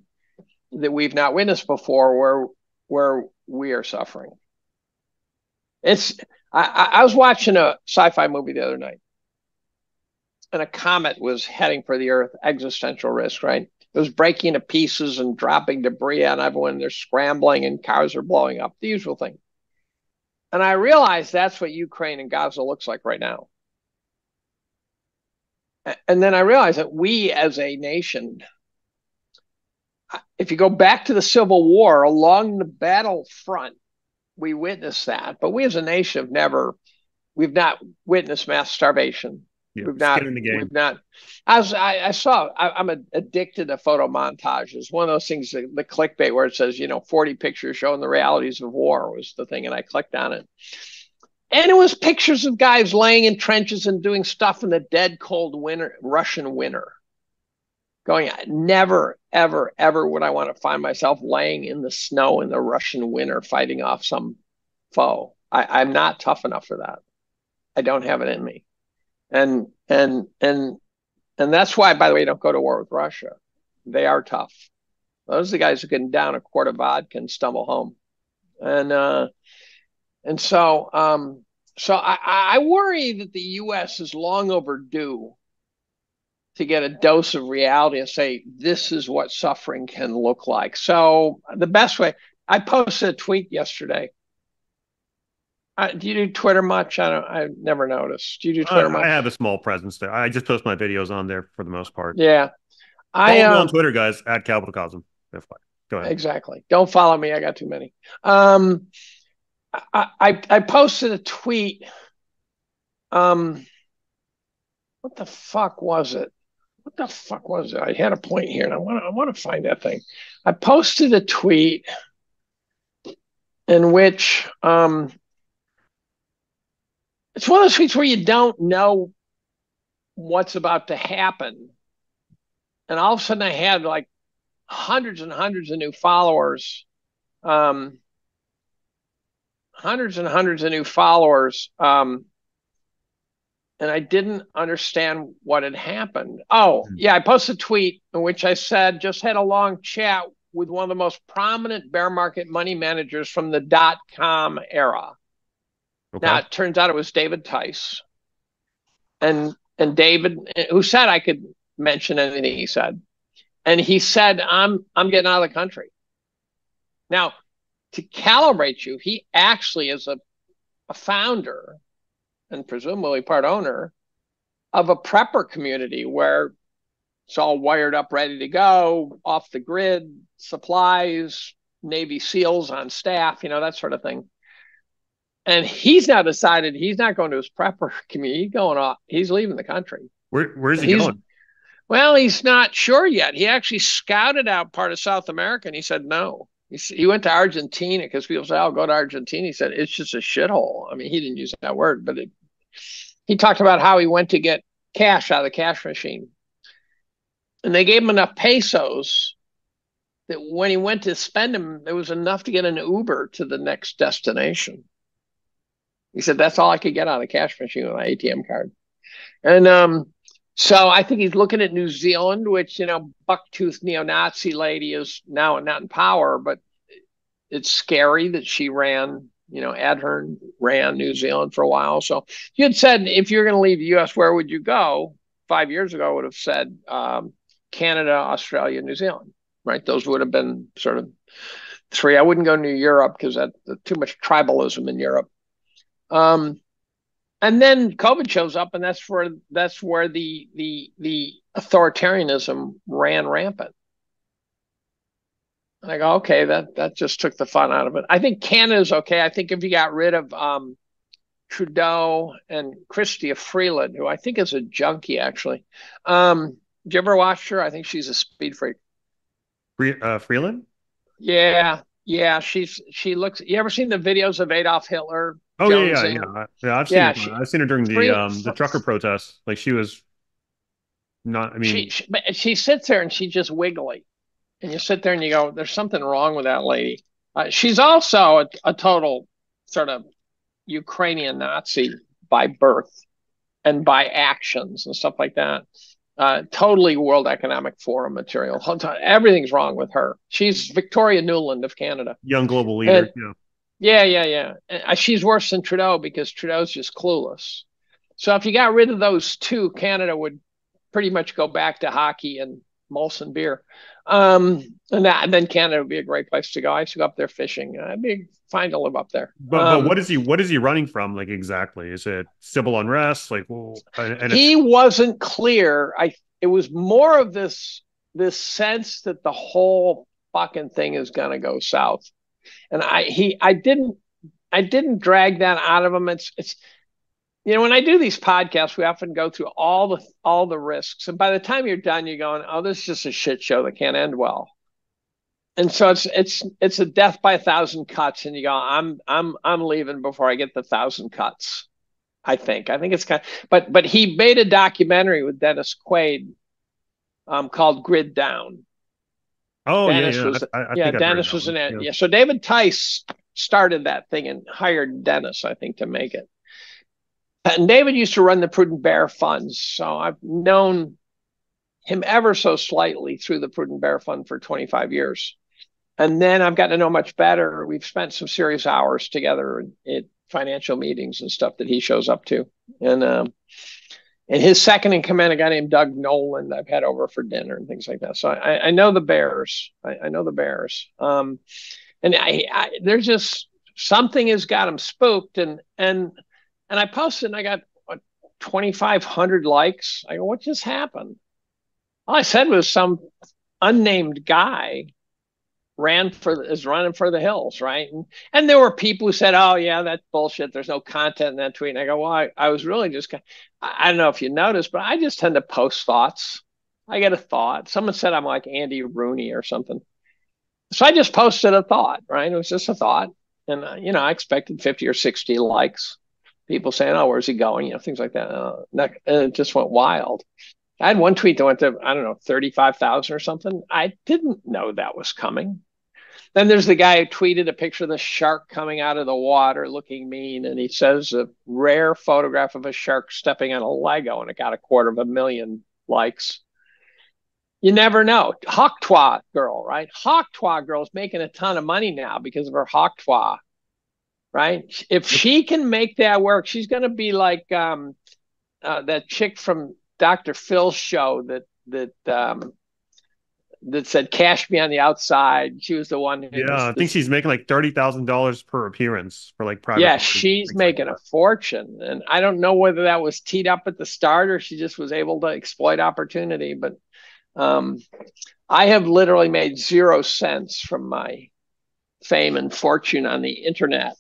that we've not witnessed before where where we are suffering it's i i was watching a sci-fi movie the other night and a comet was heading for the earth existential risk right it was breaking to pieces and dropping debris on everyone. They're scrambling and cars are blowing up, the usual thing. And I realized that's what Ukraine and Gaza looks like right now. And then I realized that we as a nation, if you go back to the Civil War, along the battlefront, we witnessed that. But we as a nation have never, we've not witnessed mass starvation. Yeah, we've not, skin the game. we've not. I was, I, I saw. I, am addicted to photo montages. One of those things, the, the clickbait where it says, you know, 40 pictures showing the realities of war was the thing, and I clicked on it. And it was pictures of guys laying in trenches and doing stuff in the dead cold winter, Russian winter. Going, never, ever, ever would I want to find myself laying in the snow in the Russian winter fighting off some foe. I, I'm not tough enough for that. I don't have it in me and and and and that's why, by the way, don't go to war with Russia. They are tough. Those are the guys who can down a quart of vodka and stumble home, and uh, and so um, so I, I worry that the U.S. is long overdue to get a dose of reality and say this is what suffering can look like. So the best way I posted a tweet yesterday uh, do you do Twitter much? I don't. I've never noticed. Do you do Twitter uh, much? I have a small presence there. I just post my videos on there for the most part. Yeah, I am um, on Twitter, guys. At CapitalCosm. Go ahead. Exactly. Don't follow me. I got too many. Um, I I, I posted a tweet. Um, what the fuck was it? What the fuck was it? I had a point here, and I want to I want to find that thing. I posted a tweet in which um it's one of those tweets where you don't know what's about to happen. And all of a sudden I had like hundreds and hundreds of new followers. Um, hundreds and hundreds of new followers. Um, and I didn't understand what had happened. Oh, hmm. yeah, I posted a tweet in which I said just had a long chat with one of the most prominent bear market money managers from the dot com era. Okay. Now it turns out it was David Tice, and and David, who said I could mention anything he said, and he said I'm I'm getting out of the country. Now, to calibrate you, he actually is a a founder and presumably part owner of a prepper community where it's all wired up, ready to go, off the grid, supplies, Navy SEALs on staff, you know, that sort of thing and he's now decided he's not going to his prepper [laughs] community. He's going off. He's leaving the country. Where, where's he he's, going? Well, he's not sure yet. He actually scouted out part of South America, and he said no. He, went to Argentina because people say, "I'll go to Argentina." He said it's just a shithole. I mean, he didn't use that word, but it, he talked about how he went to get cash out of the cash machine, and they gave him enough pesos that when he went to spend them, there was enough to get an Uber to the next destination. He said, that's all I could get on a cash machine with my ATM card. And um, so I think he's looking at New Zealand, which, you know, bucktooth neo Nazi lady is now not in power, but it's scary that she ran, you know, Ardern ran New Zealand for a while. So you had said, if you're going to leave the US, where would you go? Five years ago, I would have said um, Canada, Australia, New Zealand, right? Those would have been sort of three. I wouldn't go to Europe because that too much tribalism in Europe. Um, and then COVID shows up, and that's where that's where the the the authoritarianism ran rampant. And I go, okay, that that just took the fun out of it. I think Canada's okay. I think if you got rid of um, Trudeau and Chrystia Freeland, who I think is a junkie actually. Um, did you ever watch her? I think she's a speed freak. Free, uh, Freeland? Yeah, yeah. She's she looks. You ever seen the videos of Adolf Hitler Oh yeah, yeah, yeah, yeah. I've seen yeah, her, she, I've seen her during the um the trucker protests. Like she was not. I mean, she, she, she sits there and she's just wiggly, and you sit there and you go, "There's something wrong with that lady." Uh, she's also a, a total sort of Ukrainian Nazi by birth and by actions and stuff like that. Uh, totally World Economic Forum material. Everything's wrong with her. She's Victoria Nuland of Canada. Young global leader. And, yeah. Yeah, yeah, yeah. Uh, she's worse than Trudeau because Trudeau's just clueless. So if you got rid of those two, Canada would pretty much go back to hockey and Molson beer. Um, and, that, and then Canada would be a great place to go. I used to go up there fishing. I'd be fine to live up there. But, um, but what is he? What is he running from? Like exactly? Is it civil unrest? Like, well, and he wasn't clear. I. It was more of this this sense that the whole fucking thing is going to go south, and I he I didn't I didn't drag that out of him. It's it's you know when I do these podcasts, we often go through all the all the risks, and by the time you're done, you're going, oh, this is just a shit show that can't end well and so it's it's it's a death by a thousand cuts, and you go, I'm I'm I'm leaving before I get the thousand cuts. I think I think it's kind of, but but he made a documentary with Dennis Quaid, um, called Grid Down. Oh Dennis yeah, yeah. Was, I, I yeah, Dennis was in it. Yeah. yeah, so David Tice started that thing and hired Dennis, I think, to make it. And David used to run the Prudent Bear funds, so I've known him ever so slightly through the Prudent Bear Fund for 25 years and then I've gotten to know much better. We've spent some serious hours together at financial meetings and stuff that he shows up to. And um, and his second in command, a guy named Doug Nolan, I've had over for dinner and things like that. So I, I know the Bears. I, I know the Bears. Um, and I, I, there's just something has got them spooked. And and and I posted and I got 2,500 likes. I go, what just happened? All I said was some unnamed guy ran for is running for the hills, right? And and there were people who said, "Oh yeah, that's bullshit. There's no content in that tweet." And I go, "Well, I, I was really just I don't know if you noticed, but I just tend to post thoughts. I get a thought. Someone said I'm like Andy Rooney or something, so I just posted a thought, right? It was just a thought, and uh, you know, I expected 50 or 60 likes. People saying, "Oh, where's he going?" You know, things like that. Uh, and it just went wild. I had one tweet that went to I don't know 35,000 or something. I didn't know that was coming. Then there's the guy who tweeted a picture of the shark coming out of the water looking mean. And he says a rare photograph of a shark stepping on a Lego and it got a quarter of a million likes. You never know. Hawk Tuah girl, right? Hawk Tuah girl's making a ton of money now because of her Hawk Tuah, right? If she can make that work, she's going to be like um, uh, that chick from Dr. Phil's show that that um, that said "Cash me on the outside." She was the one. Who yeah, was, I think she's making like thirty thousand dollars per appearance for like private. Yeah, she's making like a fortune, and I don't know whether that was teed up at the start or she just was able to exploit opportunity. But um, I have literally made zero cents from my fame and fortune on the internet.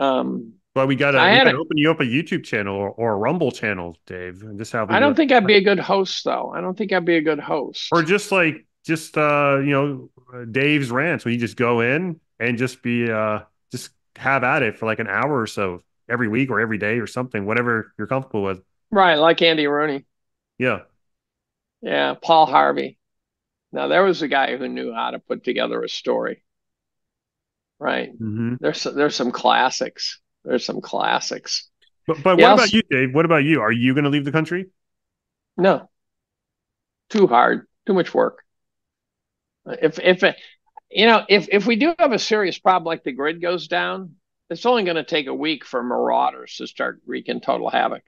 Um, well, we got to open you up a YouTube channel or, or a Rumble channel, Dave. And just have. I don't think I'd be a good host, though. I don't think I'd be a good host. Or just like just uh you know Dave's rants where you just go in and just be uh just have at it for like an hour or so every week or every day or something, whatever you're comfortable with. Right, like Andy Rooney. Yeah. Yeah, Paul Harvey. Now there was a guy who knew how to put together a story. Right. Mm-hmm. There's there's some classics. There's some classics. But but what about you, Dave? What about you? Are you going to leave the country? No. Too hard. Too much work. If if you know if if we do have a serious problem like the grid goes down, it's only going to take a week for marauders to start wreaking total havoc.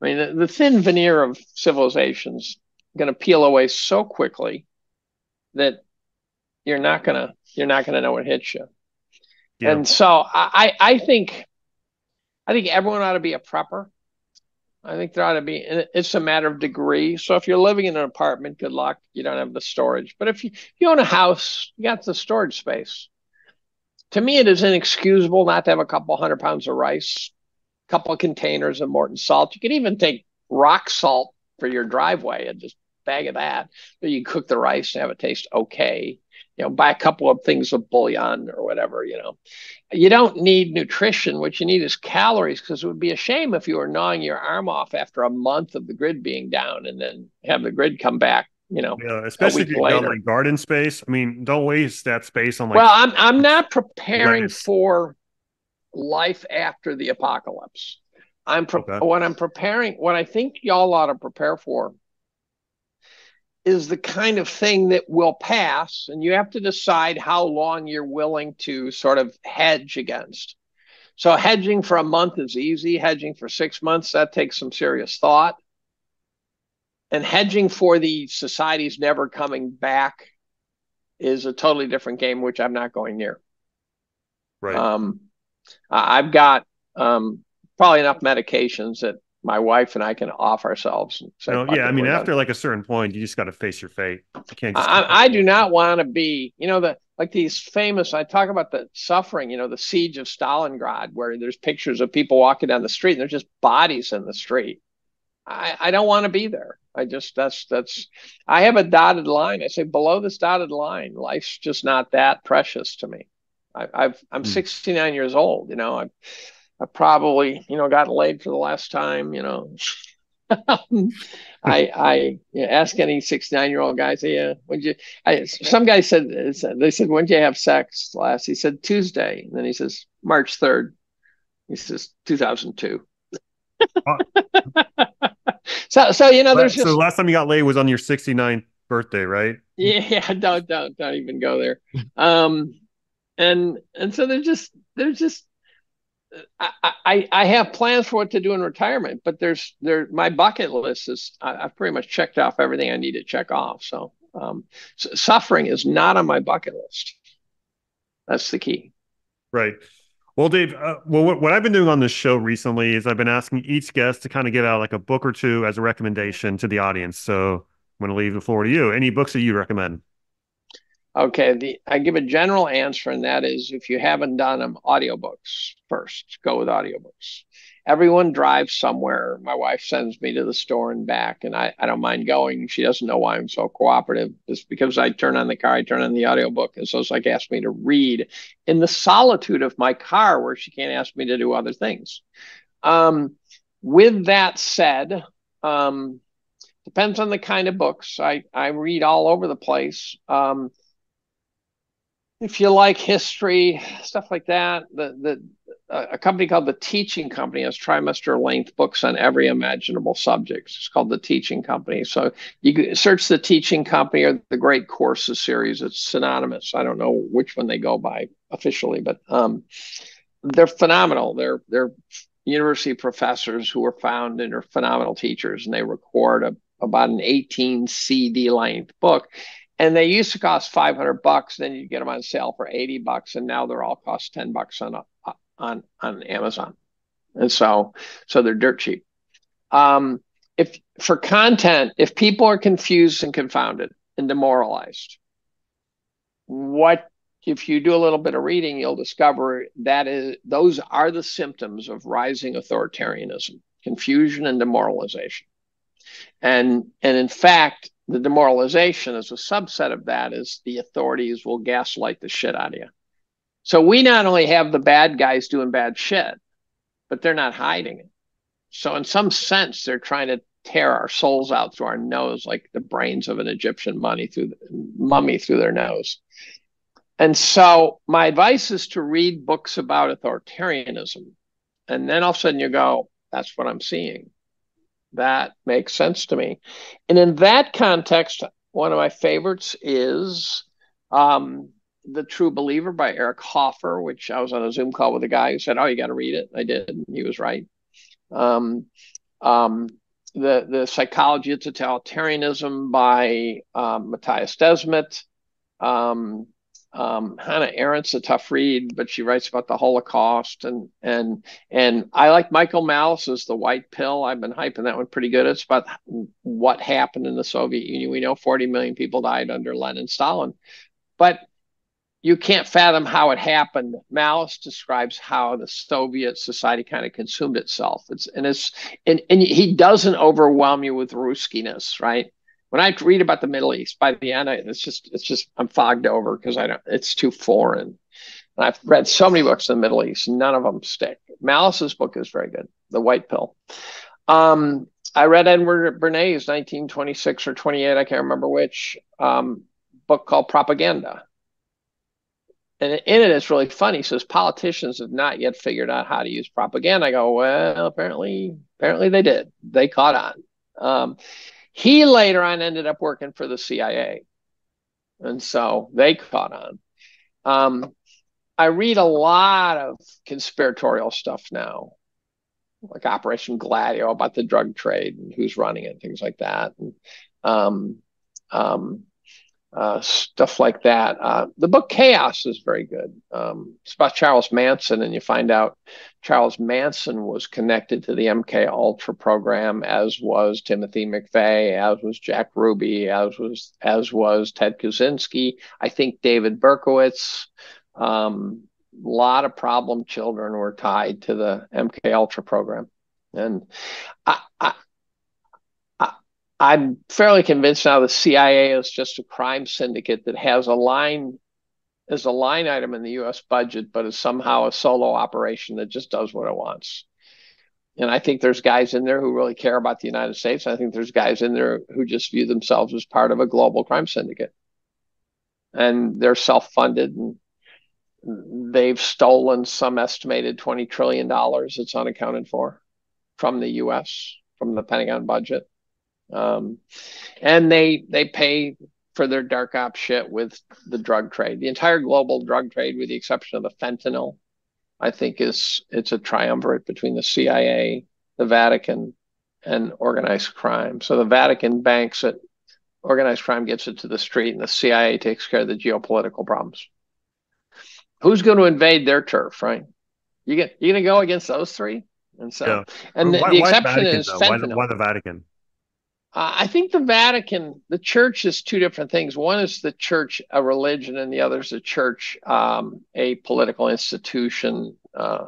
I mean, the, the thin veneer of civilization's going to peel away so quickly that you're not gonna you're not gonna know what hits you. Yeah. And so I I think I think everyone ought to be a prepper. I think there ought to be, it's a matter of degree. So if you're living in an apartment, good luck. You don't have the storage. But if you, if you own a house, you got the storage space. To me, it is inexcusable not to have a couple hundred pounds of rice, a couple of containers of Morton salt. You can even take rock salt for your driveway and just bag of that. But you cook the rice and have it taste okay you know, buy a couple of things of bouillon or whatever, you know. You don't need nutrition. What you need is calories because it would be a shame if you were gnawing your arm off after a month of the grid being down and then have the grid come back, you know. Yeah, especially if you've got like garden space. I mean, don't waste that space on like Well, I'm I'm not preparing lettuce. for life after the apocalypse. I'm pre- okay. what I'm preparing, what I think y'all ought to prepare for is the kind of thing that will pass, and you have to decide how long you're willing to sort of hedge against. So, hedging for a month is easy, hedging for six months, that takes some serious thought. And hedging for the society's never coming back is a totally different game, which I'm not going near. Right. Um, I've got um, probably enough medications that my wife and I can off ourselves. Say, no, yeah, I mean, after done. like a certain point, you just got to face your fate. You can't. I, I do not want to be, you know, the like these famous. I talk about the suffering, you know, the siege of Stalingrad, where there's pictures of people walking down the street, and there's just bodies in the street. I, I don't want to be there. I just that's that's. I have a dotted line. I say below this dotted line, life's just not that precious to me. I, I've I'm hmm. 69 years old. You know, I've I probably, you know, got laid for the last time, you know. [laughs] I I you know, ask any 69 year old guy, say, yeah, when you, I, some guy said, they said, when did you have sex last? He said, Tuesday. And then he says, March 3rd. He says, 2002. [laughs] so, so, you know, there's so just. the last time you got laid was on your 69th birthday, right? [laughs] Yeah, don't, don't, don't even go there. Um, and, and so there's just, there's just, I, I, I have plans for what to do in retirement, but there's there my bucket list is I, have pretty much checked off everything I need to check off. So, um, suffering is not on my bucket list. That's the key. Right. Well, Dave, uh, well, what, what, I've been doing on this show recently is I've been asking each guest to kind of give out like a book or two as a recommendation to the audience. So I'm going to leave the floor to you. Any books that you recommend? Okay, the I give a general answer, and that is if you haven't done them, audiobooks first. Go with audiobooks. Everyone drives somewhere. My wife sends me to the store and back, and I, I don't mind going. She doesn't know why I'm so cooperative. It's because I turn on the car, I turn on the audiobook. And so it's like ask me to read in the solitude of my car where she can't ask me to do other things. Um, with that said, um, depends on the kind of books. I, I read all over the place. Um, if you like history, stuff like that, the the a company called the Teaching Company has trimester length books on every imaginable subject. It's called the Teaching Company. So you search the Teaching Company or the Great Courses series. It's synonymous. I don't know which one they go by officially, but um, they're phenomenal. They're they're university professors who are found and are phenomenal teachers, and they record a, about an 18 CD length book and they used to cost 500 bucks then you get them on sale for 80 bucks and now they're all cost 10 bucks on on on amazon. And so so they're dirt cheap. Um, if for content if people are confused and confounded and demoralized what if you do a little bit of reading you'll discover that is those are the symptoms of rising authoritarianism confusion and demoralization. And and in fact the demoralization as a subset of that is the authorities will gaslight the shit out of you. So we not only have the bad guys doing bad shit, but they're not hiding it. So in some sense, they're trying to tear our souls out through our nose, like the brains of an Egyptian mummy through the, mummy through their nose. And so my advice is to read books about authoritarianism. And then all of a sudden you go, that's what I'm seeing that makes sense to me. And in that context, one of my favorites is um, The True Believer by Eric Hoffer, which I was on a Zoom call with a guy who said, Oh, you got to read it. I did. And he was right. Um, um, the, the Psychology of Totalitarianism by um, Mattias Desmet. Um, um, Hannah Arendt's a tough read, but she writes about the Holocaust and and and I like Michael Malice's The White Pill. I've been hyping that one pretty good. It's about what happened in the Soviet Union. We know 40 million people died under Lenin, Stalin, but you can't fathom how it happened. Malice describes how the Soviet society kind of consumed itself. It's and it's and, and he doesn't overwhelm you with Ruski-ness, right? When I read about the Middle East, by the end, it's just it's just I'm fogged over because I don't. It's too foreign. And I've read so many books in the Middle East, none of them stick. Malice's book is very good, The White Pill. Um, I read Edward Bernays' 1926 or 28, I can't remember which, um, book called Propaganda. And in it, it's really funny. Says politicians have not yet figured out how to use propaganda. I go, well, apparently, apparently they did. They caught on. Um, he later on ended up working for the CIA. And so they caught on. Um, I read a lot of conspiratorial stuff now, like Operation Gladio about the drug trade and who's running it, things like that. And, um, um, uh, stuff like that. Uh, the book Chaos is very good. Um, it's about Charles Manson, and you find out Charles Manson was connected to the MK Ultra program, as was Timothy McVeigh, as was Jack Ruby, as was as was Ted Kaczynski. I think David Berkowitz. Um, a lot of problem children were tied to the MK Ultra program, and I, I I'm fairly convinced now the CIA is just a crime syndicate that has a line as a line item in the U.S. budget, but is somehow a solo operation that just does what it wants. And I think there's guys in there who really care about the United States. I think there's guys in there who just view themselves as part of a global crime syndicate. And they're self funded and they've stolen some estimated $20 trillion that's unaccounted for from the US, from the Pentagon budget. Um, and they they pay for their dark op shit with the drug trade. The entire global drug trade, with the exception of the fentanyl, I think is it's a triumvirate between the CIA, the Vatican, and organized crime. So the Vatican banks it, organized crime gets it to the street, and the CIA takes care of the geopolitical problems. Who's going to invade their turf, right? You get you gonna go against those three, and so yeah. and the, why, the exception Vatican, is fentanyl. Why, why the Vatican? Uh, I think the Vatican, the church is two different things. One is the church, a religion, and the other is the church, um, a political institution. Uh,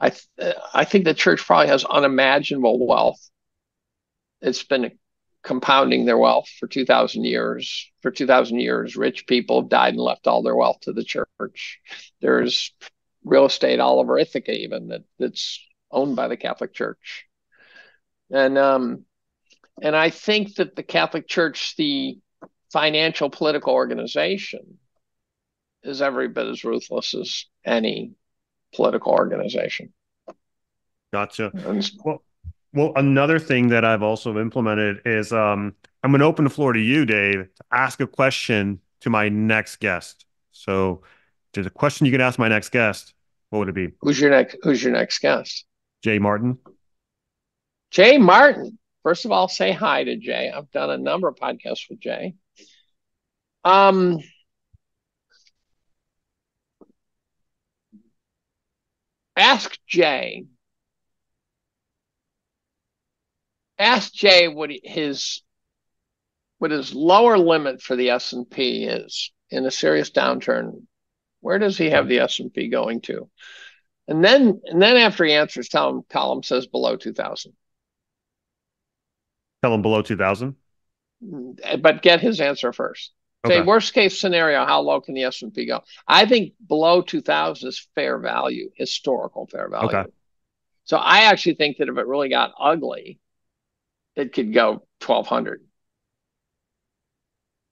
I th- I think the church probably has unimaginable wealth. It's been compounding their wealth for 2000 years for 2000 years rich people have died and left all their wealth to the church there's real estate all over ithaca even that that's owned by the catholic church and um, and I think that the Catholic Church, the financial political organization, is every bit as ruthless as any political organization. Gotcha. And, well, well, another thing that I've also implemented is um, I'm going to open the floor to you, Dave, to ask a question to my next guest. So, there's a question you can ask my next guest. What would it be? Who's your next? Who's your next guest? Jay Martin. Jay Martin. First of all, say hi to Jay. I've done a number of podcasts with Jay. Um, ask Jay. Ask Jay what his what his lower limit for the S and P is in a serious downturn. Where does he have the S and P going to? And then and then after he answers, tell him Collum says below two thousand. Tell him below 2000. Mm, but get his answer first. Okay. Say worst case scenario, how low can the S and P go? I think below 2000 is fair value, historical fair value. Okay. So I actually think that if it really got ugly, it could go 1200.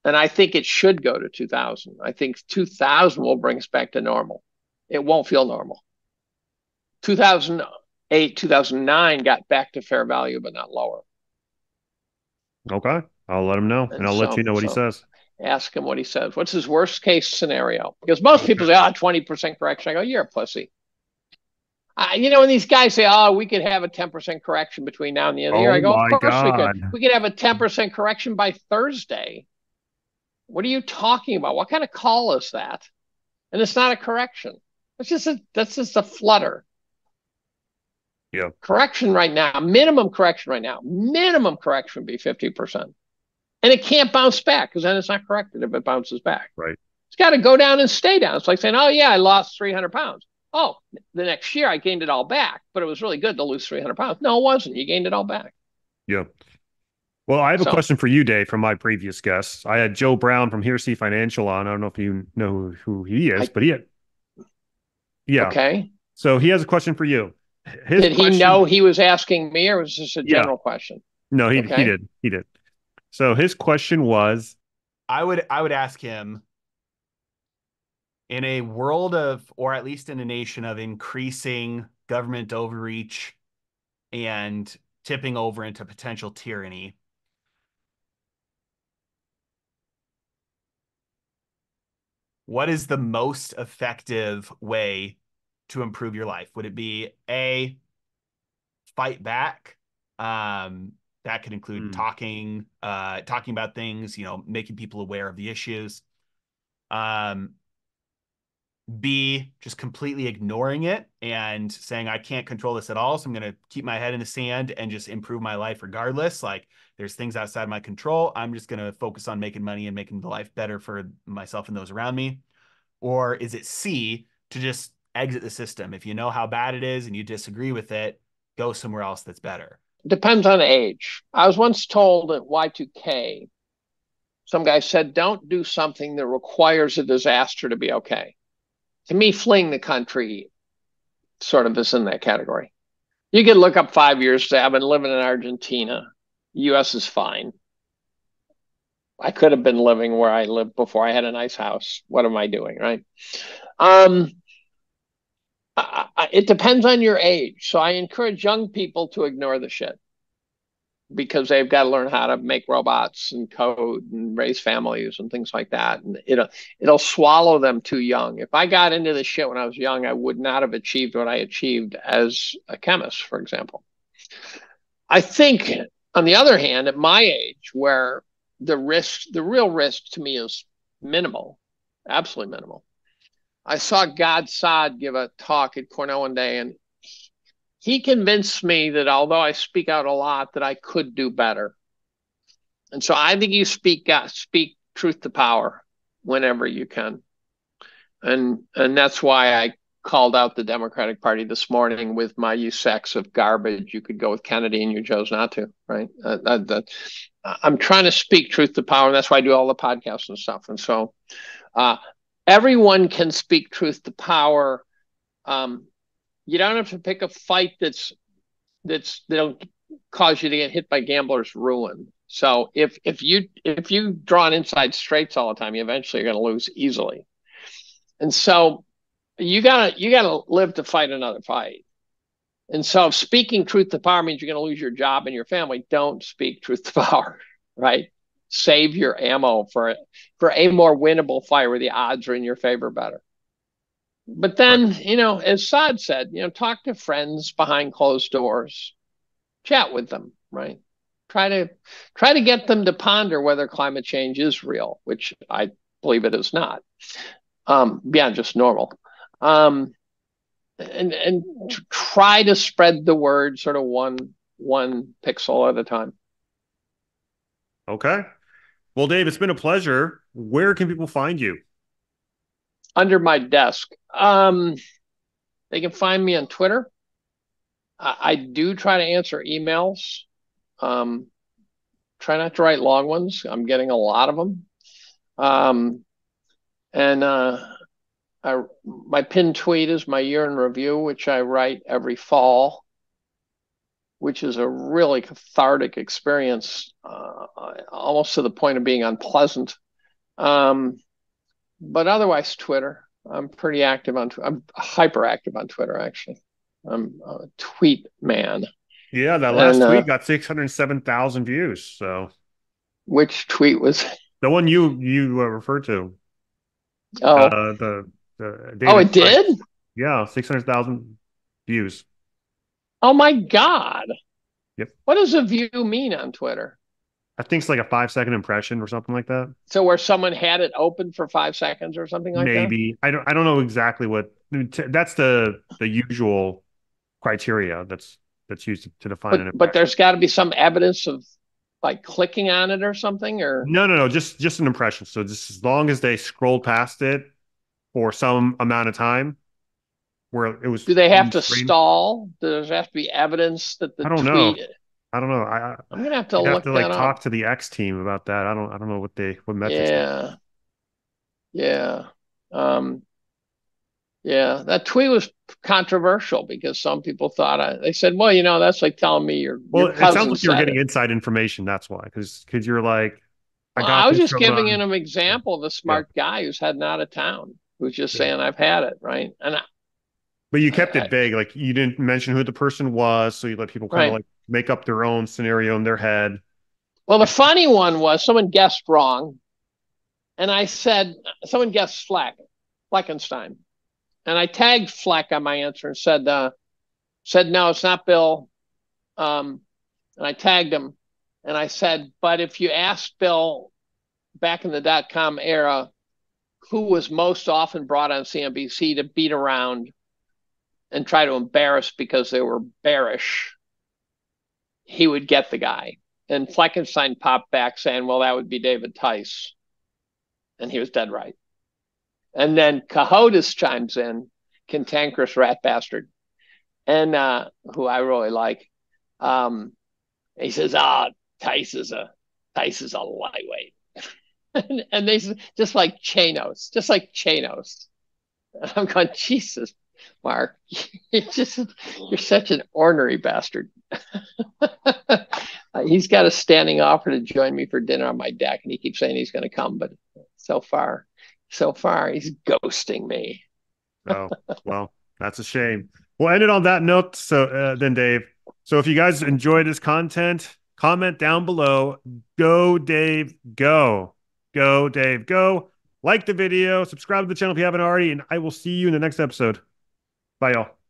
And I think it should go to 2000. I think 2000 will bring us back to normal. It won't feel normal. 2008, 2009 got back to fair value, but not lower. Okay. I'll let him know and, and I'll so, let you know what so he says. Ask him what he says. What's his worst case scenario? Because most people say, oh, 20% correction. I go, you're a pussy. Uh, you know, when these guys say, oh, we could have a 10% correction between now and the end of the year, I go, of course God. we could. We could have a 10% correction by Thursday. What are you talking about? What kind of call is that? And it's not a correction. It's just a, that's just a flutter. Yeah. Correction right now, minimum correction right now, minimum correction would be 50%. And it can't bounce back because then it's not corrected if it bounces back. Right. It's got to go down and stay down. It's like saying, oh, yeah, I lost 300 pounds. Oh, the next year I gained it all back, but it was really good to lose 300 pounds. No, it wasn't. You gained it all back. Yeah. Well, I have so, a question for you, Dave, from my previous guests. I had Joe Brown from Heresy Financial on. I don't know if you know who he is, I, but he had. Yeah. Okay. So he has a question for you. His did question, he know he was asking me, or was this a general yeah. question? No, he okay. he did. He did. So his question was, I would I would ask him in a world of, or at least in a nation of increasing government overreach and tipping over into potential tyranny. What is the most effective way to improve your life? Would it be A, fight back, um, That could include mm. talking, uh, talking about things, you know, making people aware of the issues. Um, B, just completely ignoring it and saying, I can't control this at all. So I'm going to keep my head in the sand and just improve my life regardless. Like there's things outside my control. I'm just going to focus on making money and making the life better for myself and those around me. Or is it C, to just exit the system? If you know how bad it is and you disagree with it, go somewhere else that's better. Depends on age. I was once told at Y2K, some guy said, don't do something that requires a disaster to be okay to me, fleeing the country sort of is in that category. You could look up five years. say, I've been living in Argentina. U.S. is fine. I could have been living where I lived before. I had a nice house. What am I doing, right? Um, I, I, it depends on your age. So I encourage young people to ignore the shit because they've got to learn how to make robots and code and raise families and things like that. And it'll it'll swallow them too young. If I got into this shit when I was young, I would not have achieved what I achieved as a chemist, for example. I think, on the other hand, at my age, where the risk, the real risk to me is minimal, absolutely minimal. I saw Gad Saad give a talk at Cornell one day, and he convinced me that although I speak out a lot, that I could do better. And so I think you speak uh, speak truth to power whenever you can. And and that's why I called out the Democratic Party this morning with my use sex of garbage. You could go with Kennedy and you chose not to, right? Uh, that, that, I'm trying to speak truth to power. And that's why I do all the podcasts and stuff. And so uh, everyone can speak truth to power. Um, you don't have to pick a fight that's that's that'll cause you to get hit by gambler's ruin. So if if you if you draw an inside straights all the time, you eventually are going to lose easily. And so you gotta you gotta live to fight another fight. And so if speaking truth to power means you're going to lose your job and your family, don't speak truth to power, [laughs] right? Save your ammo for for a more winnable fight where the odds are in your favor better but then, you know, as Saad said, you know, talk to friends behind closed doors, chat with them, right? Try to try to get them to ponder whether climate change is real, which I believe it is not, um, beyond just normal. Um, and and try to spread the word sort of one one pixel at a time. Okay. Well, Dave, it's been a pleasure. Where can people find you? under my desk. Um, they can find me on Twitter. I, I do try to answer emails. Um, try not to write long ones. I'm getting a lot of them. Um, and uh, I, my pinned tweet is my year in review, which I write every fall, which is a really cathartic experience, uh, almost to the point of being unpleasant. Um, but otherwise, Twitter. I'm pretty active on. I'm hyper active on Twitter. Actually, I'm a tweet man. Yeah, that last and, uh, tweet got six hundred seven thousand views. So, which tweet was the one you you uh, referred to? Oh, uh, the the oh, it did. Yeah, six hundred thousand views. Oh my god! Yep. What does a view mean on Twitter? I think it's like a five second impression or something like that. So where someone had it open for five seconds or something like Maybe. that. Maybe I don't. I don't know exactly what. That's the the usual criteria that's that's used to, to define but, it. But there's got to be some evidence of like clicking on it or something, or no, no, no. Just just an impression. So just as long as they scrolled past it for some amount of time, where it was. Do they have to stall? Does there have to be evidence that the I don't tweet know. I don't know. I I'm gonna have to look have to like up. talk to the X team about that. I don't I don't know what they what metrics. Yeah, yeah, um, yeah. That tweet was controversial because some people thought I. They said, "Well, you know, that's like telling me your well." Your it sounds like you're getting it. inside information. That's why, because because you're like, I, well, I was just giving on. him an example of a smart yeah. guy who's heading out of town who's just yeah. saying, "I've had it," right? And I, but you kept it vague, like you didn't mention who the person was, so you let people kind right. of like make up their own scenario in their head. Well, the funny one was someone guessed wrong. And I said, someone guessed Fleck, Fleckenstein. And I tagged Fleck on my answer and said, uh, said, no, it's not Bill. Um, and I tagged him. And I said, but if you asked Bill back in the dot com era, who was most often brought on CNBC to beat around and try to embarrass because they were bearish, he would get the guy. And Fleckenstein popped back saying, well, that would be David Tice. And he was dead right. And then Cohodes chimes in, cantankerous rat bastard, and uh, who I really like. Um, he says, "Ah, oh, Tice is a Tice is a lightweight," and, [laughs] and they just like Chanos, just like Chanos. I'm going, Jesus, Marc, [laughs] you're just you're such an ornery bastard. [laughs] he's got a standing offer to join me for dinner on my deck, and he keeps saying he's going to come, but so far so far he's ghosting me. oh, well, that's a shame. We'll end it on that note. So uh, then, Dave. So if you guys enjoyed this content, comment down below. Go, Dave. Go. Go, Dave. Go. Like the video. Subscribe to the channel if you haven't already. And I will see you in the next episode. Bye, y'all.